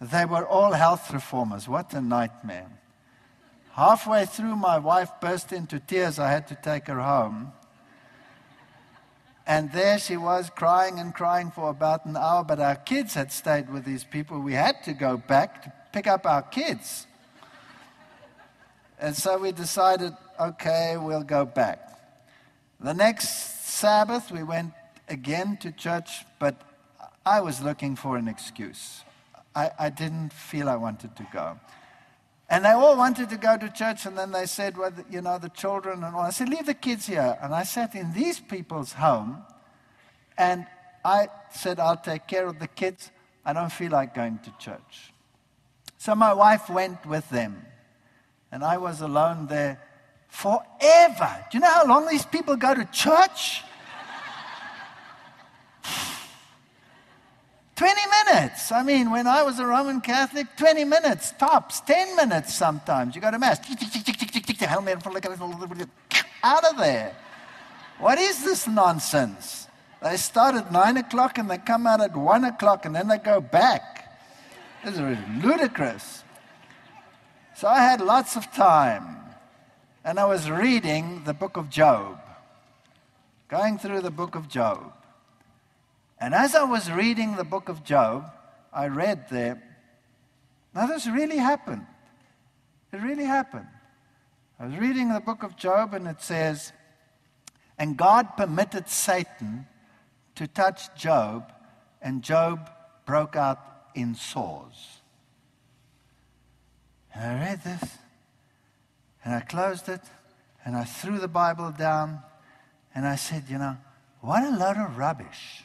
They were all health reformers. What a nightmare. Halfway through, my wife burst into tears. I had to take her home. And there she was crying and crying for about an hour, but our kids had stayed with these people. We had to go back to pick up our kids. And so we decided, okay, we'll go back. The next Sabbath, we went again to church, but I was looking for an excuse. I, I didn't feel I wanted to go. And they all wanted to go to church, and then they said, well, you know, the children and all. I said, leave the kids here. And I sat in these people's home, and I said, I'll take care of the kids. I don't feel like going to church. So my wife went with them, and I was alone there forever. Do you know how long these people go to church? 20 minutes. I mean, when I was a Roman Catholic, 20 minutes, tops, 10 minutes sometimes. You go to Mass, out of there. What is this nonsense? They start at 9 o'clock and they come out at 1 o'clock and then they go back. This is ludicrous. So I had lots of time and I was reading the book of Job, going through the book of Job. And as I was reading the book of Job, I read there, now this really happened. It really happened. I was reading the book of Job and it says, And God permitted Satan to touch Job, and Job broke out in sores. And I read this, and I closed it, and I threw the Bible down, and I said, You know, what a load of rubbish.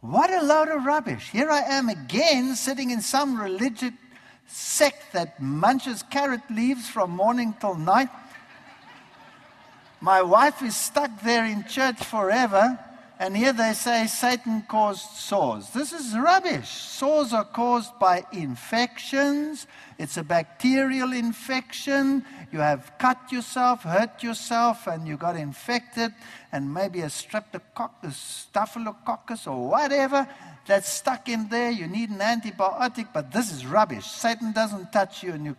What a load of rubbish. Here I am again sitting in some religious sect that munches carrot leaves from morning till night. My wife is stuck there in church forever, and here they say Satan caused sores. This is rubbish. Sores are caused by infections. It's a bacterial infection. You have cut yourself, hurt yourself, and you got infected, and maybe a streptococcus, staphylococcus, or whatever that's stuck in there. You need an antibiotic, but this is rubbish. Satan doesn't touch you, and you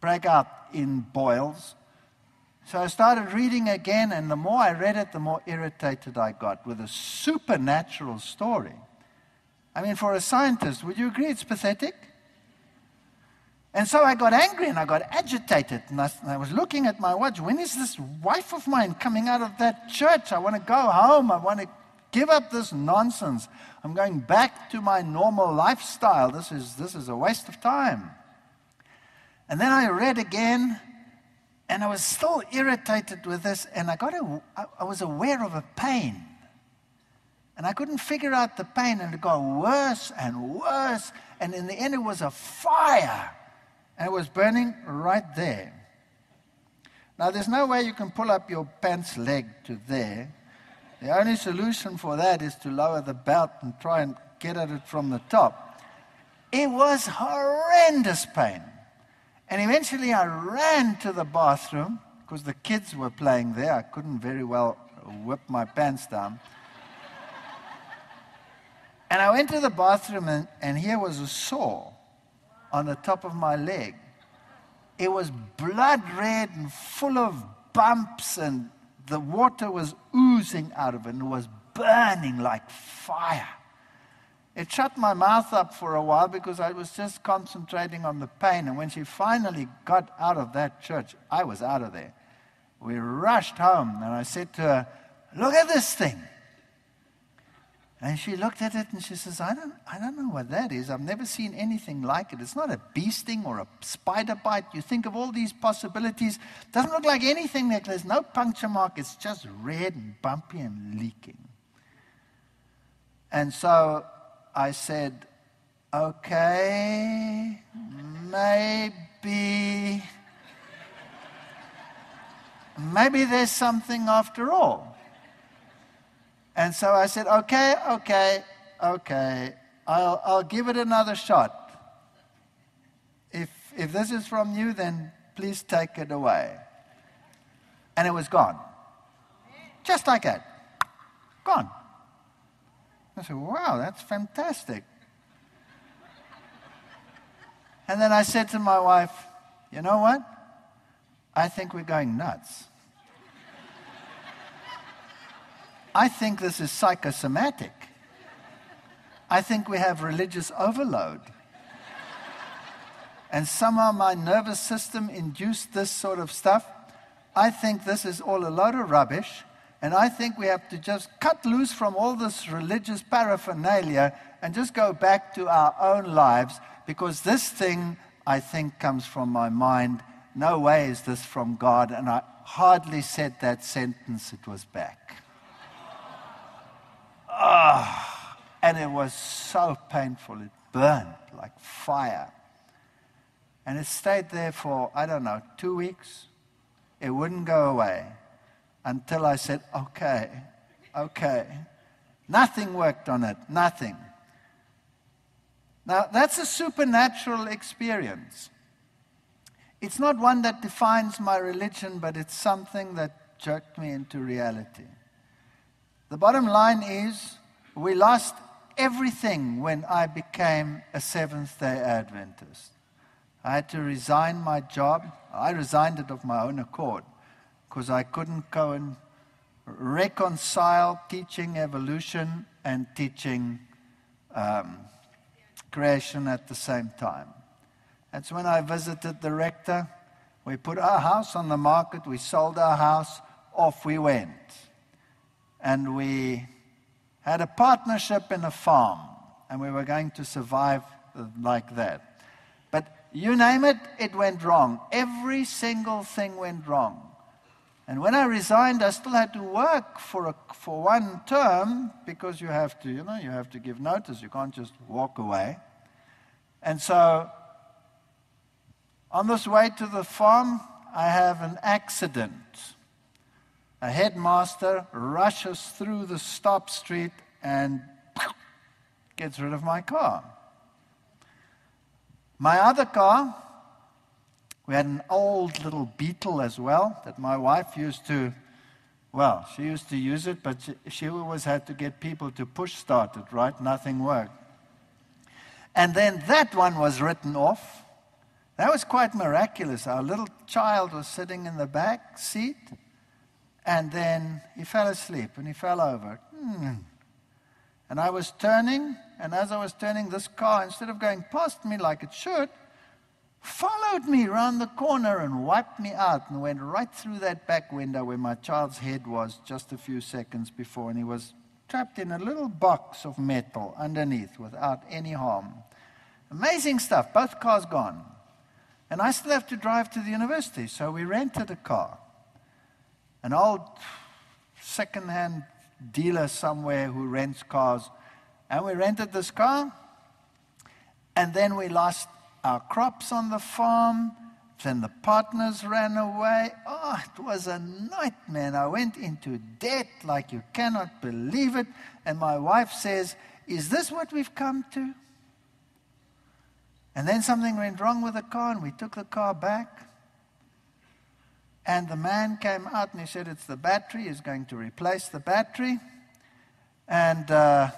break out in boils. So I started reading again, and the more I read it, the more irritated I got with a supernatural story. I mean, for a scientist, would you agree it's pathetic? And so I got angry and I got agitated. And I, and I, was looking at my watch. When is this wife of mine coming out of that church? I want to go home. I want to give up this nonsense. I'm going back to my normal lifestyle. This is, this is a waste of time. And then I read again and I was still irritated with this, and I, got a, I was aware of a pain. And I couldn't figure out the pain, and it got worse and worse. And in the end, it was a fire, and it was burning right there. Now, there's no way you can pull up your pants leg to there. The only solution for that is to lower the belt and try and get at it from the top. It was horrendous pain. And eventually I ran to the bathroom because the kids were playing there. I couldn't very well whip my pants down. and I went to the bathroom, and, and here was a sore on the top of my leg. It was blood red and full of bumps, and the water was oozing out of it, and it was burning like fire. It shut my mouth up for a while because I was just concentrating on the pain. And when she finally got out of that church, I was out of there. We rushed home, and I said to her, Look at this thing. And she looked at it and she says, I don't, I don't know what that is. I've never seen anything like it. It's not a bee sting or a spider bite. You think of all these possibilities. Doesn't look like anything. There's no puncture mark. It's just red and bumpy and leaking. And so I said, okay, maybe, maybe there's something after all. And so I said, okay, okay, okay, I'll, I'll give it another shot. If, if this is from you, then please take it away. And it was gone. Just like that. Gone. I said, wow, that's fantastic. And then I said to my wife, you know what? I think we're going nuts. I think this is psychosomatic. I think we have religious overload. And somehow my nervous system induced this sort of stuff. I think this is all a load of rubbish. And I think we have to just cut loose from all this religious paraphernalia and just go back to our own lives because this thing, I think, comes from my mind. No way is this from God. And I hardly said that sentence, it was back. Ah, and it was so painful. It burned like fire. And it stayed there for, I don't know, two weeks. It wouldn't go away until I said, okay, okay. Nothing worked on it, nothing. Now, that's a supernatural experience. It's not one that defines my religion, but it's something that jerked me into reality. The bottom line is we lost everything when I became a Seventh day Adventist. I had to resign my job. I resigned it of my own accord because I couldn't go and reconcile teaching evolution and teaching um, creation at the same time. That's when I visited the rector. We put our house on the market, we sold our house, off we went. And we had a partnership in a farm, and we were going to survive like that. But you name it, it went wrong. Every single thing went wrong. And when I resigned, I still had to work for, a, for one term because you have to, you know, you have to give notice. You can't just walk away. And so on this way to the farm, I have an accident. A headmaster rushes through the stop street and gets rid of my car. My other car, we had an old little Beetle as well that my wife used to, well, she used to use it, but she, she always had to get people to push start it, right? Nothing worked. And then that one was written off. That was quite miraculous. Our little child was sitting in the back seat, and then he fell asleep and he fell over. Hmm. And I was turning, and as I was turning, this car, instead of going past me like it should, followed me round the corner and wiped me out and went right through that back window where my child's head was just a few seconds before. And he was trapped in a little box of metal underneath without any harm. Amazing stuff. Both cars gone. And I still have to drive to the university. So we rented a car. An old second-hand dealer somewhere who rents cars. And we rented this car. And then we lost our crops on the farm. Then the partners ran away. Oh, it was a nightmare. I went into debt like you cannot believe it. And my wife says, Is this what we've come to? And then something went wrong with the car, and we took the car back. And the man came out and he said, It's the battery. He's going to replace the battery. And uh,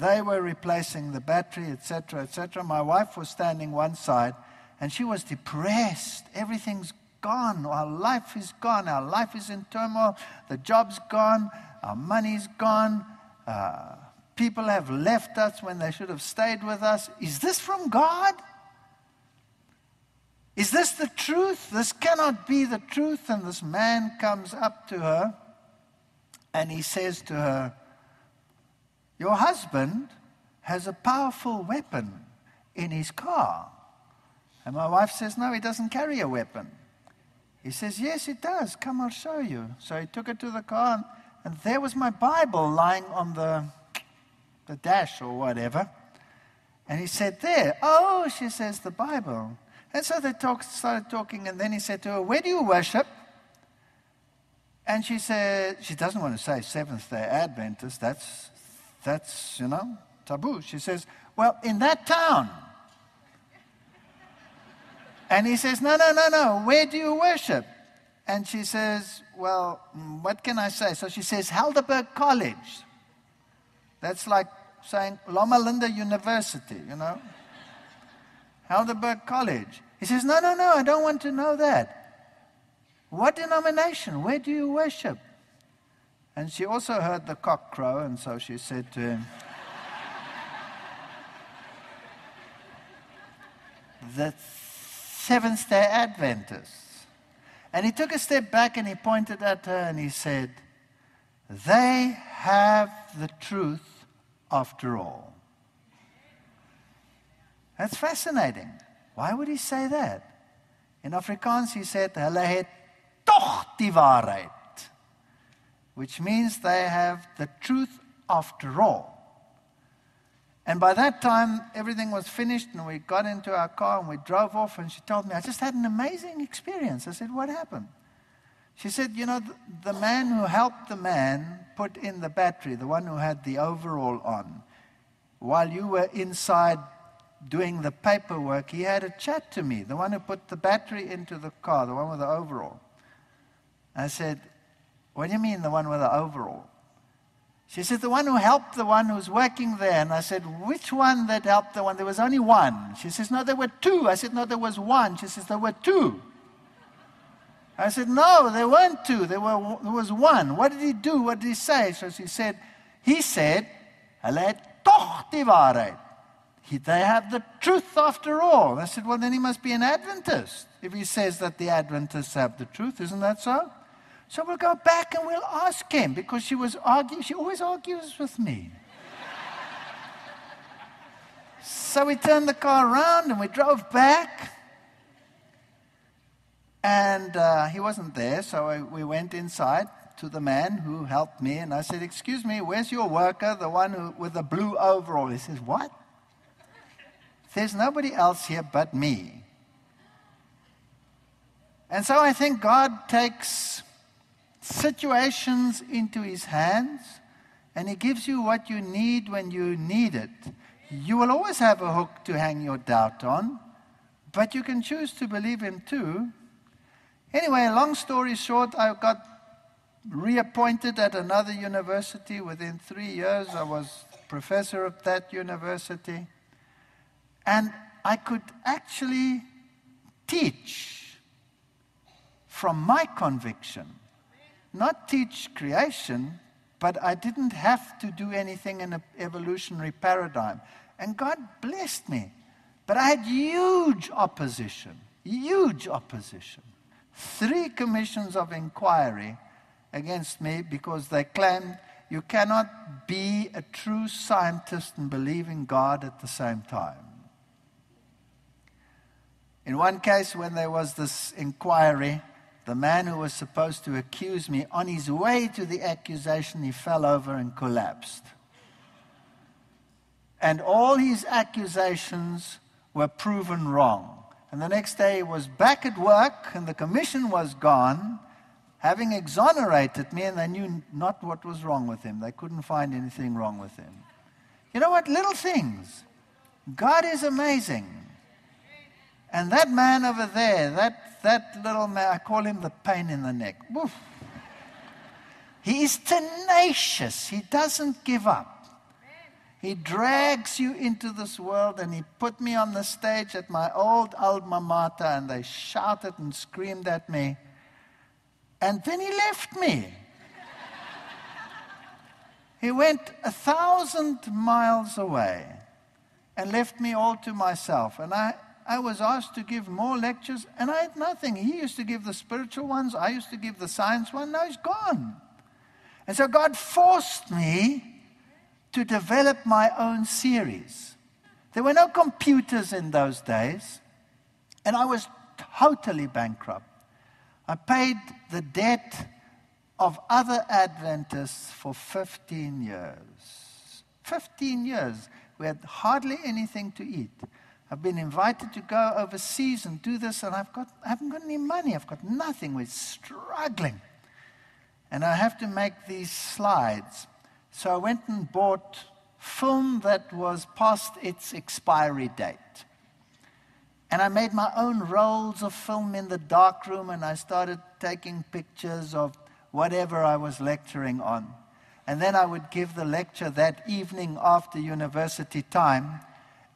they were replacing the battery, etc., etc. My wife was standing one side, and she was depressed. Everything's gone. Our life is gone. Our life is in turmoil. The job's gone. Our money's gone. Uh, people have left us when they should have stayed with us. Is this from God? Is this the truth? This cannot be the truth. And this man comes up to her and he says to her, your husband has a powerful weapon in his car. And my wife says, No, he doesn't carry a weapon. He says, Yes, he does. Come, I'll show you. So he took it to the car, and, and there was my Bible lying on the, the dash or whatever. And he said, There. Oh, she says, the Bible. And so they talk, started talking, and then he said to her, Where do you worship? And she said, She doesn't want to say Seventh day Adventist. That's that's, you know, taboo. She says, Well, in that town. And he says, No, no, no, no. Where do you worship? And she says, Well, mm, what can I say? So she says, Helderberg College. That's like saying Loma Linda University, you know? Helderberg College. He says, No, no, no, I don't want to know that. What denomination? Where do you worship? And she also heard the cock crow, and so she said to him, The Seventh day Adventists. And he took a step back and he pointed at her and he said, They have the truth after all. That's fascinating. Why would he say that? In Afrikaans he said, Hulle het tog die waarheid which means they have the truth after all. And by that time, everything was finished, and we got into our car and we drove off. And she told me, I just had an amazing experience. I said, What happened? She said, You know, the, the man who helped the man put in the battery, the one who had the overall on, while you were inside doing the paperwork, he had a chat to me, the one who put the battery into the car, the one with the overall. I said, what do you mean, the one with the overall? She said, The one who helped the one who's working there. And I said, Which one that helped the one? There was only one. She says, No, there were two. I said, No, there was one. She says, There were two. I said, No, there weren't two. There, were, there was one. What did he do? What did he say? So she said, He said, Hulle het toch. They have the truth after all. I said, Well, then he must be an Adventist if he says that the Adventists have the truth. Isn't that so? So we'll go back and we'll ask him because she was arguing. She always argues with me. so we turned the car around and we drove back. And uh, he wasn't there, so I, we went inside to the man who helped me. And I said, Excuse me, where's your worker, the one who, with the blue overall? He says, What? There's nobody else here but me. And so I think God takes situations into his hands and he gives you what you need when you need it. You will always have a hook to hang your doubt on, but you can choose to believe him too. Anyway, long story short, I got reappointed at another university. Within three years, I was professor of that university. And I could actually teach from my conviction not teach creation, but I didn't have to do anything in an evolutionary paradigm. And God blessed me. But I had huge opposition, huge opposition. Three commissions of inquiry against me because they claimed you cannot be a true scientist and believe in God at the same time. In one case, when there was this inquiry, the man who was supposed to accuse me, on his way to the accusation, he fell over and collapsed. And all his accusations were proven wrong. And the next day he was back at work, and the commission was gone, having exonerated me, and they knew not what was wrong with him. They couldn't find anything wrong with him. You know what? Little things. God is amazing. And that man over there, that, that little man, I call him the pain in the neck. Woof. He is tenacious. He doesn't give up. He drags you into this world, and he put me on the stage at my old alma mater, and they shouted and screamed at me. And then he left me. he went a thousand miles away and left me all to myself. And I, I was asked to give more lectures, and I had nothing. He used to give the spiritual ones, I used to give the science one. Now he's gone. And so God forced me to develop my own series. There were no computers in those days, and I was totally bankrupt. I paid the debt of other Adventists for 15 years. 15 years. We had hardly anything to eat. I've been invited to go overseas and do this, and I've got, I haven't got any money. I've got nothing. We're struggling. And I have to make these slides. So I went and bought film that was past its expiry date. And I made my own rolls of film in the dark room, and I started taking pictures of whatever I was lecturing on. And then I would give the lecture that evening after university time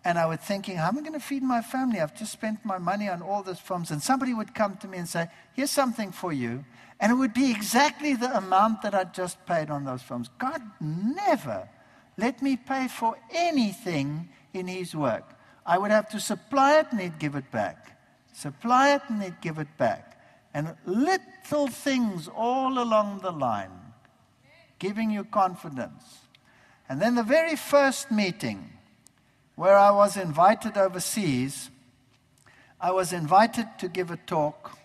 And I was thinking, how am I going to feed my family? I've just spent my money on all these films. And somebody would come to me and say, here's something for you. And it would be exactly the amount that I'd just paid on those films. God never let me pay for anything in His work. I would have to supply it and He'd give it back. Supply it and He'd give it back. And little things all along the line, giving you confidence. And then the very first meeting, where I was invited overseas, I was invited to give a talk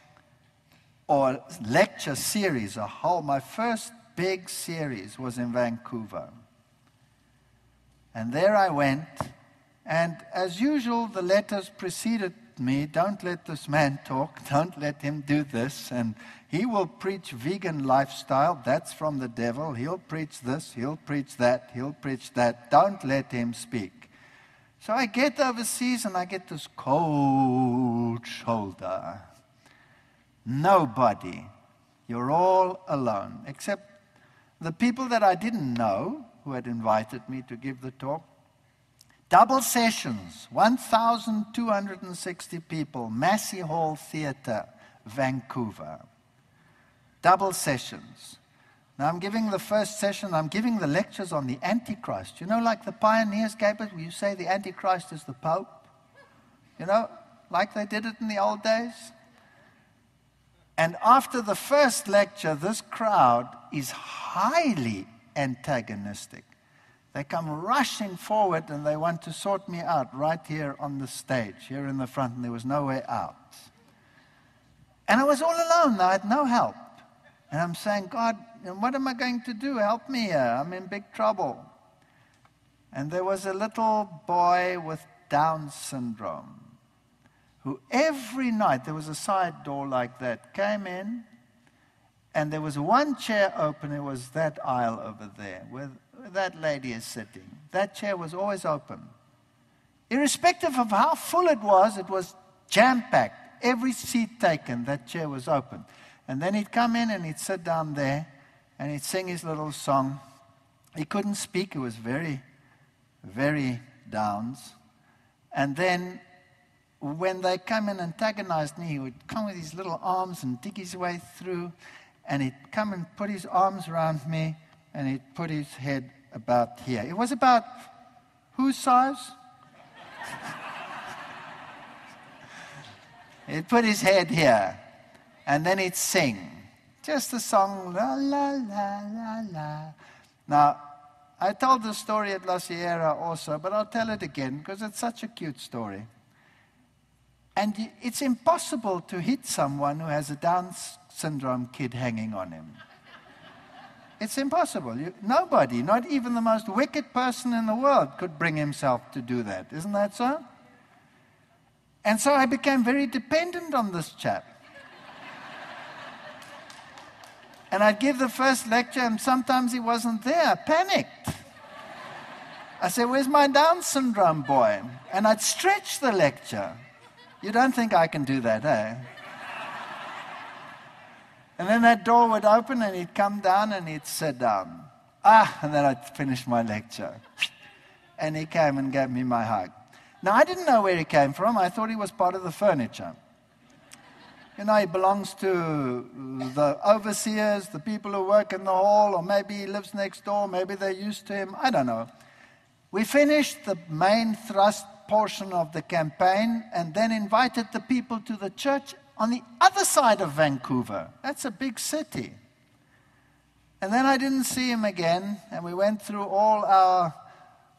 or lecture series, a whole, my first big series was in Vancouver. And there I went, and as usual, the letters preceded me don't let this man talk, don't let him do this, and he will preach vegan lifestyle, that's from the devil. He'll preach this, he'll preach that, he'll preach that. Don't let him speak. So I get overseas and I get this cold shoulder. Nobody. You're all alone, except the people that I didn't know who had invited me to give the talk. Double sessions, 1,260 people, Massey Hall Theatre, Vancouver. Double sessions. Now, I'm giving the first session, I'm giving the lectures on the Antichrist. You know, like the pioneers gave it, you say the Antichrist is the Pope? You know, like they did it in the old days? And after the first lecture, this crowd is highly antagonistic. They come rushing forward and they want to sort me out right here on the stage, here in the front, and there was no way out. And I was all alone. I had no help. And I'm saying, God, what am I going to do? Help me here. I'm in big trouble. And there was a little boy with Down syndrome who every night, there was a side door like that, came in, and there was one chair open. It was that aisle over there where that lady is sitting. That chair was always open. Irrespective of how full it was, it was jam packed. Every seat taken, that chair was open. And then he'd come in and he'd sit down there and he'd sing his little song. He couldn't speak, he was very, very downs. And then when they come and antagonized me, he would come with his little arms and dig his way through, and he'd come and put his arms around me, and he'd put his head about here. It was about whose size? he'd put his head here, and then he'd sing. Just the song, la la la la la. Now, I told the story at La Sierra also, but I'll tell it again because it's such a cute story. And it's impossible to hit someone who has a Down syndrome kid hanging on him. It's impossible. You, nobody, not even the most wicked person in the world, could bring himself to do that. Isn't that so? And so I became very dependent on this chap. And I'd give the first lecture, and sometimes he wasn't there. Panicked. I said, Where's my Down syndrome boy? And I'd stretch the lecture. You don't think I can do that, eh? And then that door would open, and he'd come down and he'd sit down. Ah, and then I'd finish my lecture. And he came and gave me my hug. Now, I didn't know where he came from. I thought he was part of the furniture. You know, he belongs to the overseers, the people who work in the hall, or maybe he lives next door, maybe they're used to him. I don't know. We finished the main thrust portion of the campaign and then invited the people to the church on the other side of Vancouver. That's a big city. And then I didn't see him again, and we went through all our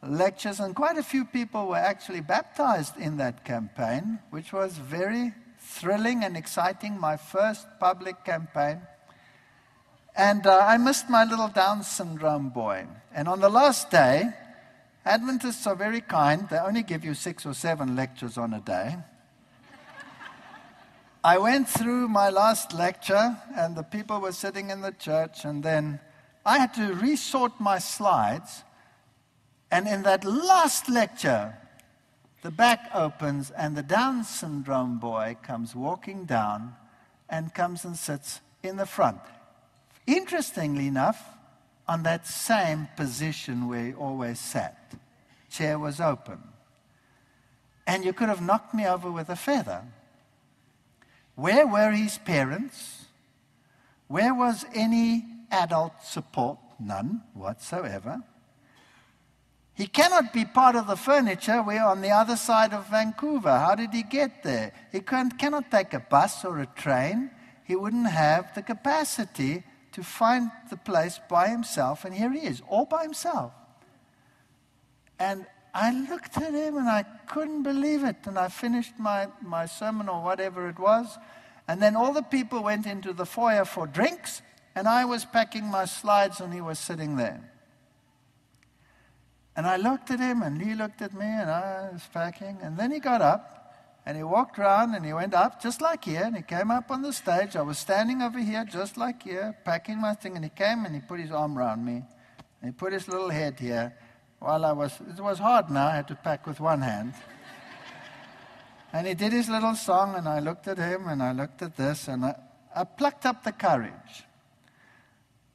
lectures, and quite a few people were actually baptized in that campaign, which was very thrilling and exciting, my first public campaign. And uh, I missed my little Down syndrome boy. And on the last day, Adventists are very kind. They only give you six or seven lectures on a day. I went through my last lecture, and the people were sitting in the church, and then I had to resort my slides. And in that last lecture, the back opens, and the Down syndrome boy comes walking down and comes and sits in the front. Interestingly enough, on that same position where he always sat. Chair was open. and you could have knocked me over with a feather. Where were his parents? Where was any adult support? None whatsoever. He cannot be part of the furniture. We're on the other side of Vancouver. How did he get there? He cannot take a bus or a train. He wouldn't have the capacity to find the place by himself. And here he is, all by himself. And I looked at him and I couldn't believe it. And I finished my, my sermon or whatever it was. And then all the people went into the foyer for drinks. And I was packing my slides and he was sitting there. And I looked at him, and he looked at me, and I was packing. And then he got up, and he walked around, and he went up just like here, and he came up on the stage. I was standing over here just like here, packing my thing, and he came and he put his arm around me. And he put his little head here while I was, it was hard now, I had to pack with one hand. and he did his little song, and I looked at him, and I looked at this, and I, I plucked up the courage.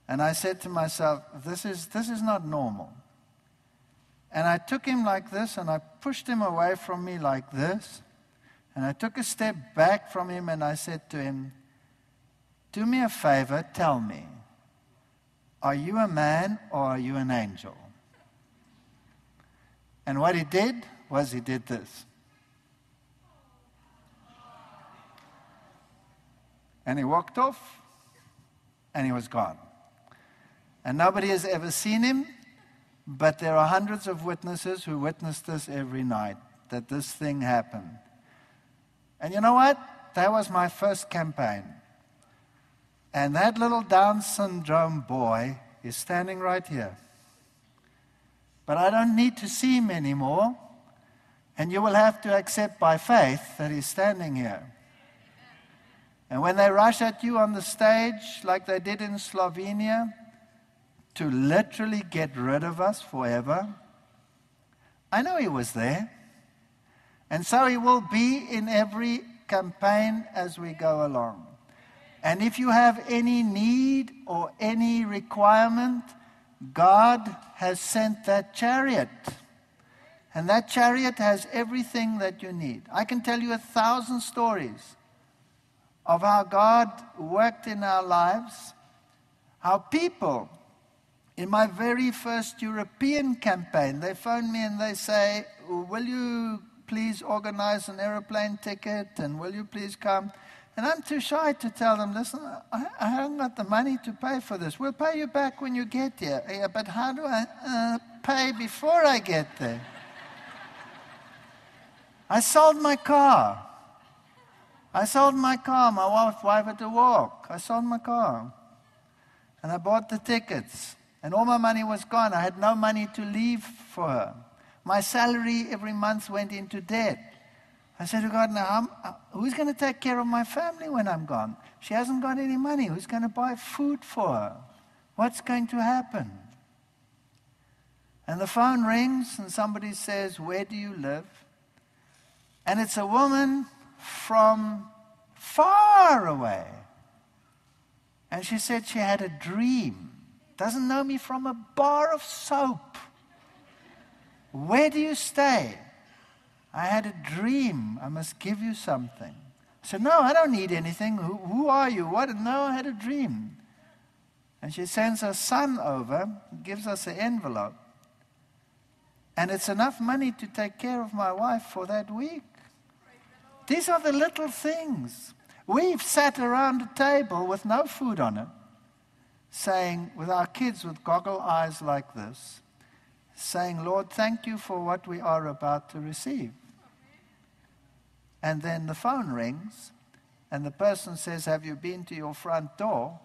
And I said to myself, this is, this is not normal. And I took him like this and I pushed him away from me like this. And I took a step back from him and I said to him, Do me a favor, tell me, are you a man or are you an angel? And what he did was he did this. And he walked off and he was gone. And nobody has ever seen him. But there are hundreds of witnesses who witness this every night that this thing happened. And you know what? That was my first campaign. And that little Down syndrome boy is standing right here. But I don't need to see him anymore. And you will have to accept by faith that he's standing here. And when they rush at you on the stage, like they did in Slovenia, to literally get rid of us forever? I know he was there. And so he will be in every campaign as we go along. And if you have any need or any requirement, God has sent that chariot. And that chariot has everything that you need. I can tell you a thousand stories of how God worked in our lives, how people in my very first European campaign, they phone me and they say, Will you please organize an aeroplane ticket and will you please come? And I'm too shy to tell them, Listen, I, I haven't got the money to pay for this. We'll pay you back when you get here. Yeah, but how do I uh, pay before I get there? I sold my car. I sold my car. My wife, wife had to walk. I sold my car. And I bought the tickets. And all my money was gone. I had no money to leave for her. My salary every month went into debt. I said to God, now, uh, who's going to take care of my family when I'm gone? She hasn't got any money. Who's going to buy food for her? What's going to happen? And the phone rings and somebody says, Where do you live? And it's a woman from far away. And she said she had a dream doesn't know me from a bar of soap. Where do you stay? I had a dream. I must give you something. I said, No, I don't need anything. Who, who are you? What? No, I had a dream. And she sends her son over, gives us an envelope. And it's enough money to take care of my wife for that week. These are the little things. We've sat around a table with no food on it saying, with our kids with goggle eyes like this, saying, Lord, thank you for what we are about to receive. And then the phone rings, and the person says, Have you been to your front door?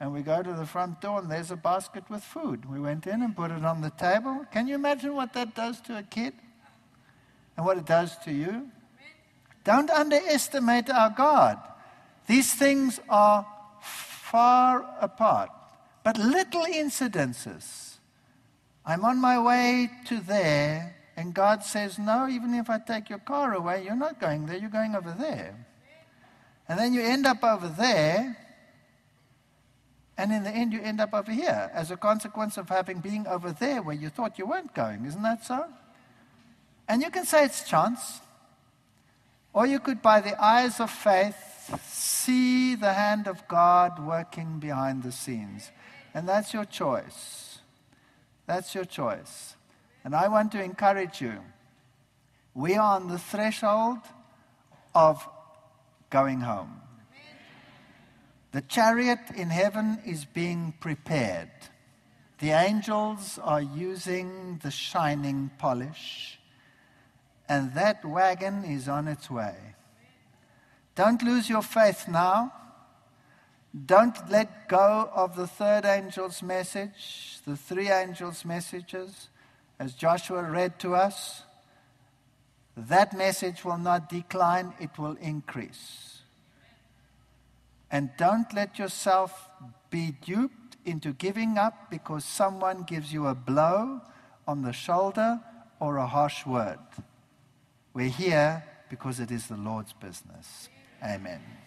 And we go to the front door, and there's a basket with food. We went in and put it on the table. Can you imagine what that does to a kid? And what it does to you? Don't underestimate our God. These things are far apart, but little incidences. I'm on my way to there, and God says, No, even if I take your car away, you're not going there, you're going over there. And then you end up over there, and in the end, you end up over here as a consequence of having been over there where you thought you weren't going. Isn't that so? And you can say it's chance. Or you could, by the eyes of faith, see the hand of God working behind the scenes. And that's your choice. That's your choice. And I want to encourage you. We are on the threshold of going home. The chariot in heaven is being prepared. The angels are using the shining polish, and that wagon is on its way. Don't lose your faith now. Don't let go of the third angel's message, the three angels' messages, as Joshua read to us. That message will not decline, it will increase. And don't let yourself be duped into giving up because someone gives you a blow on the shoulder or a harsh word. We're here because it is the Lord's business. Amen.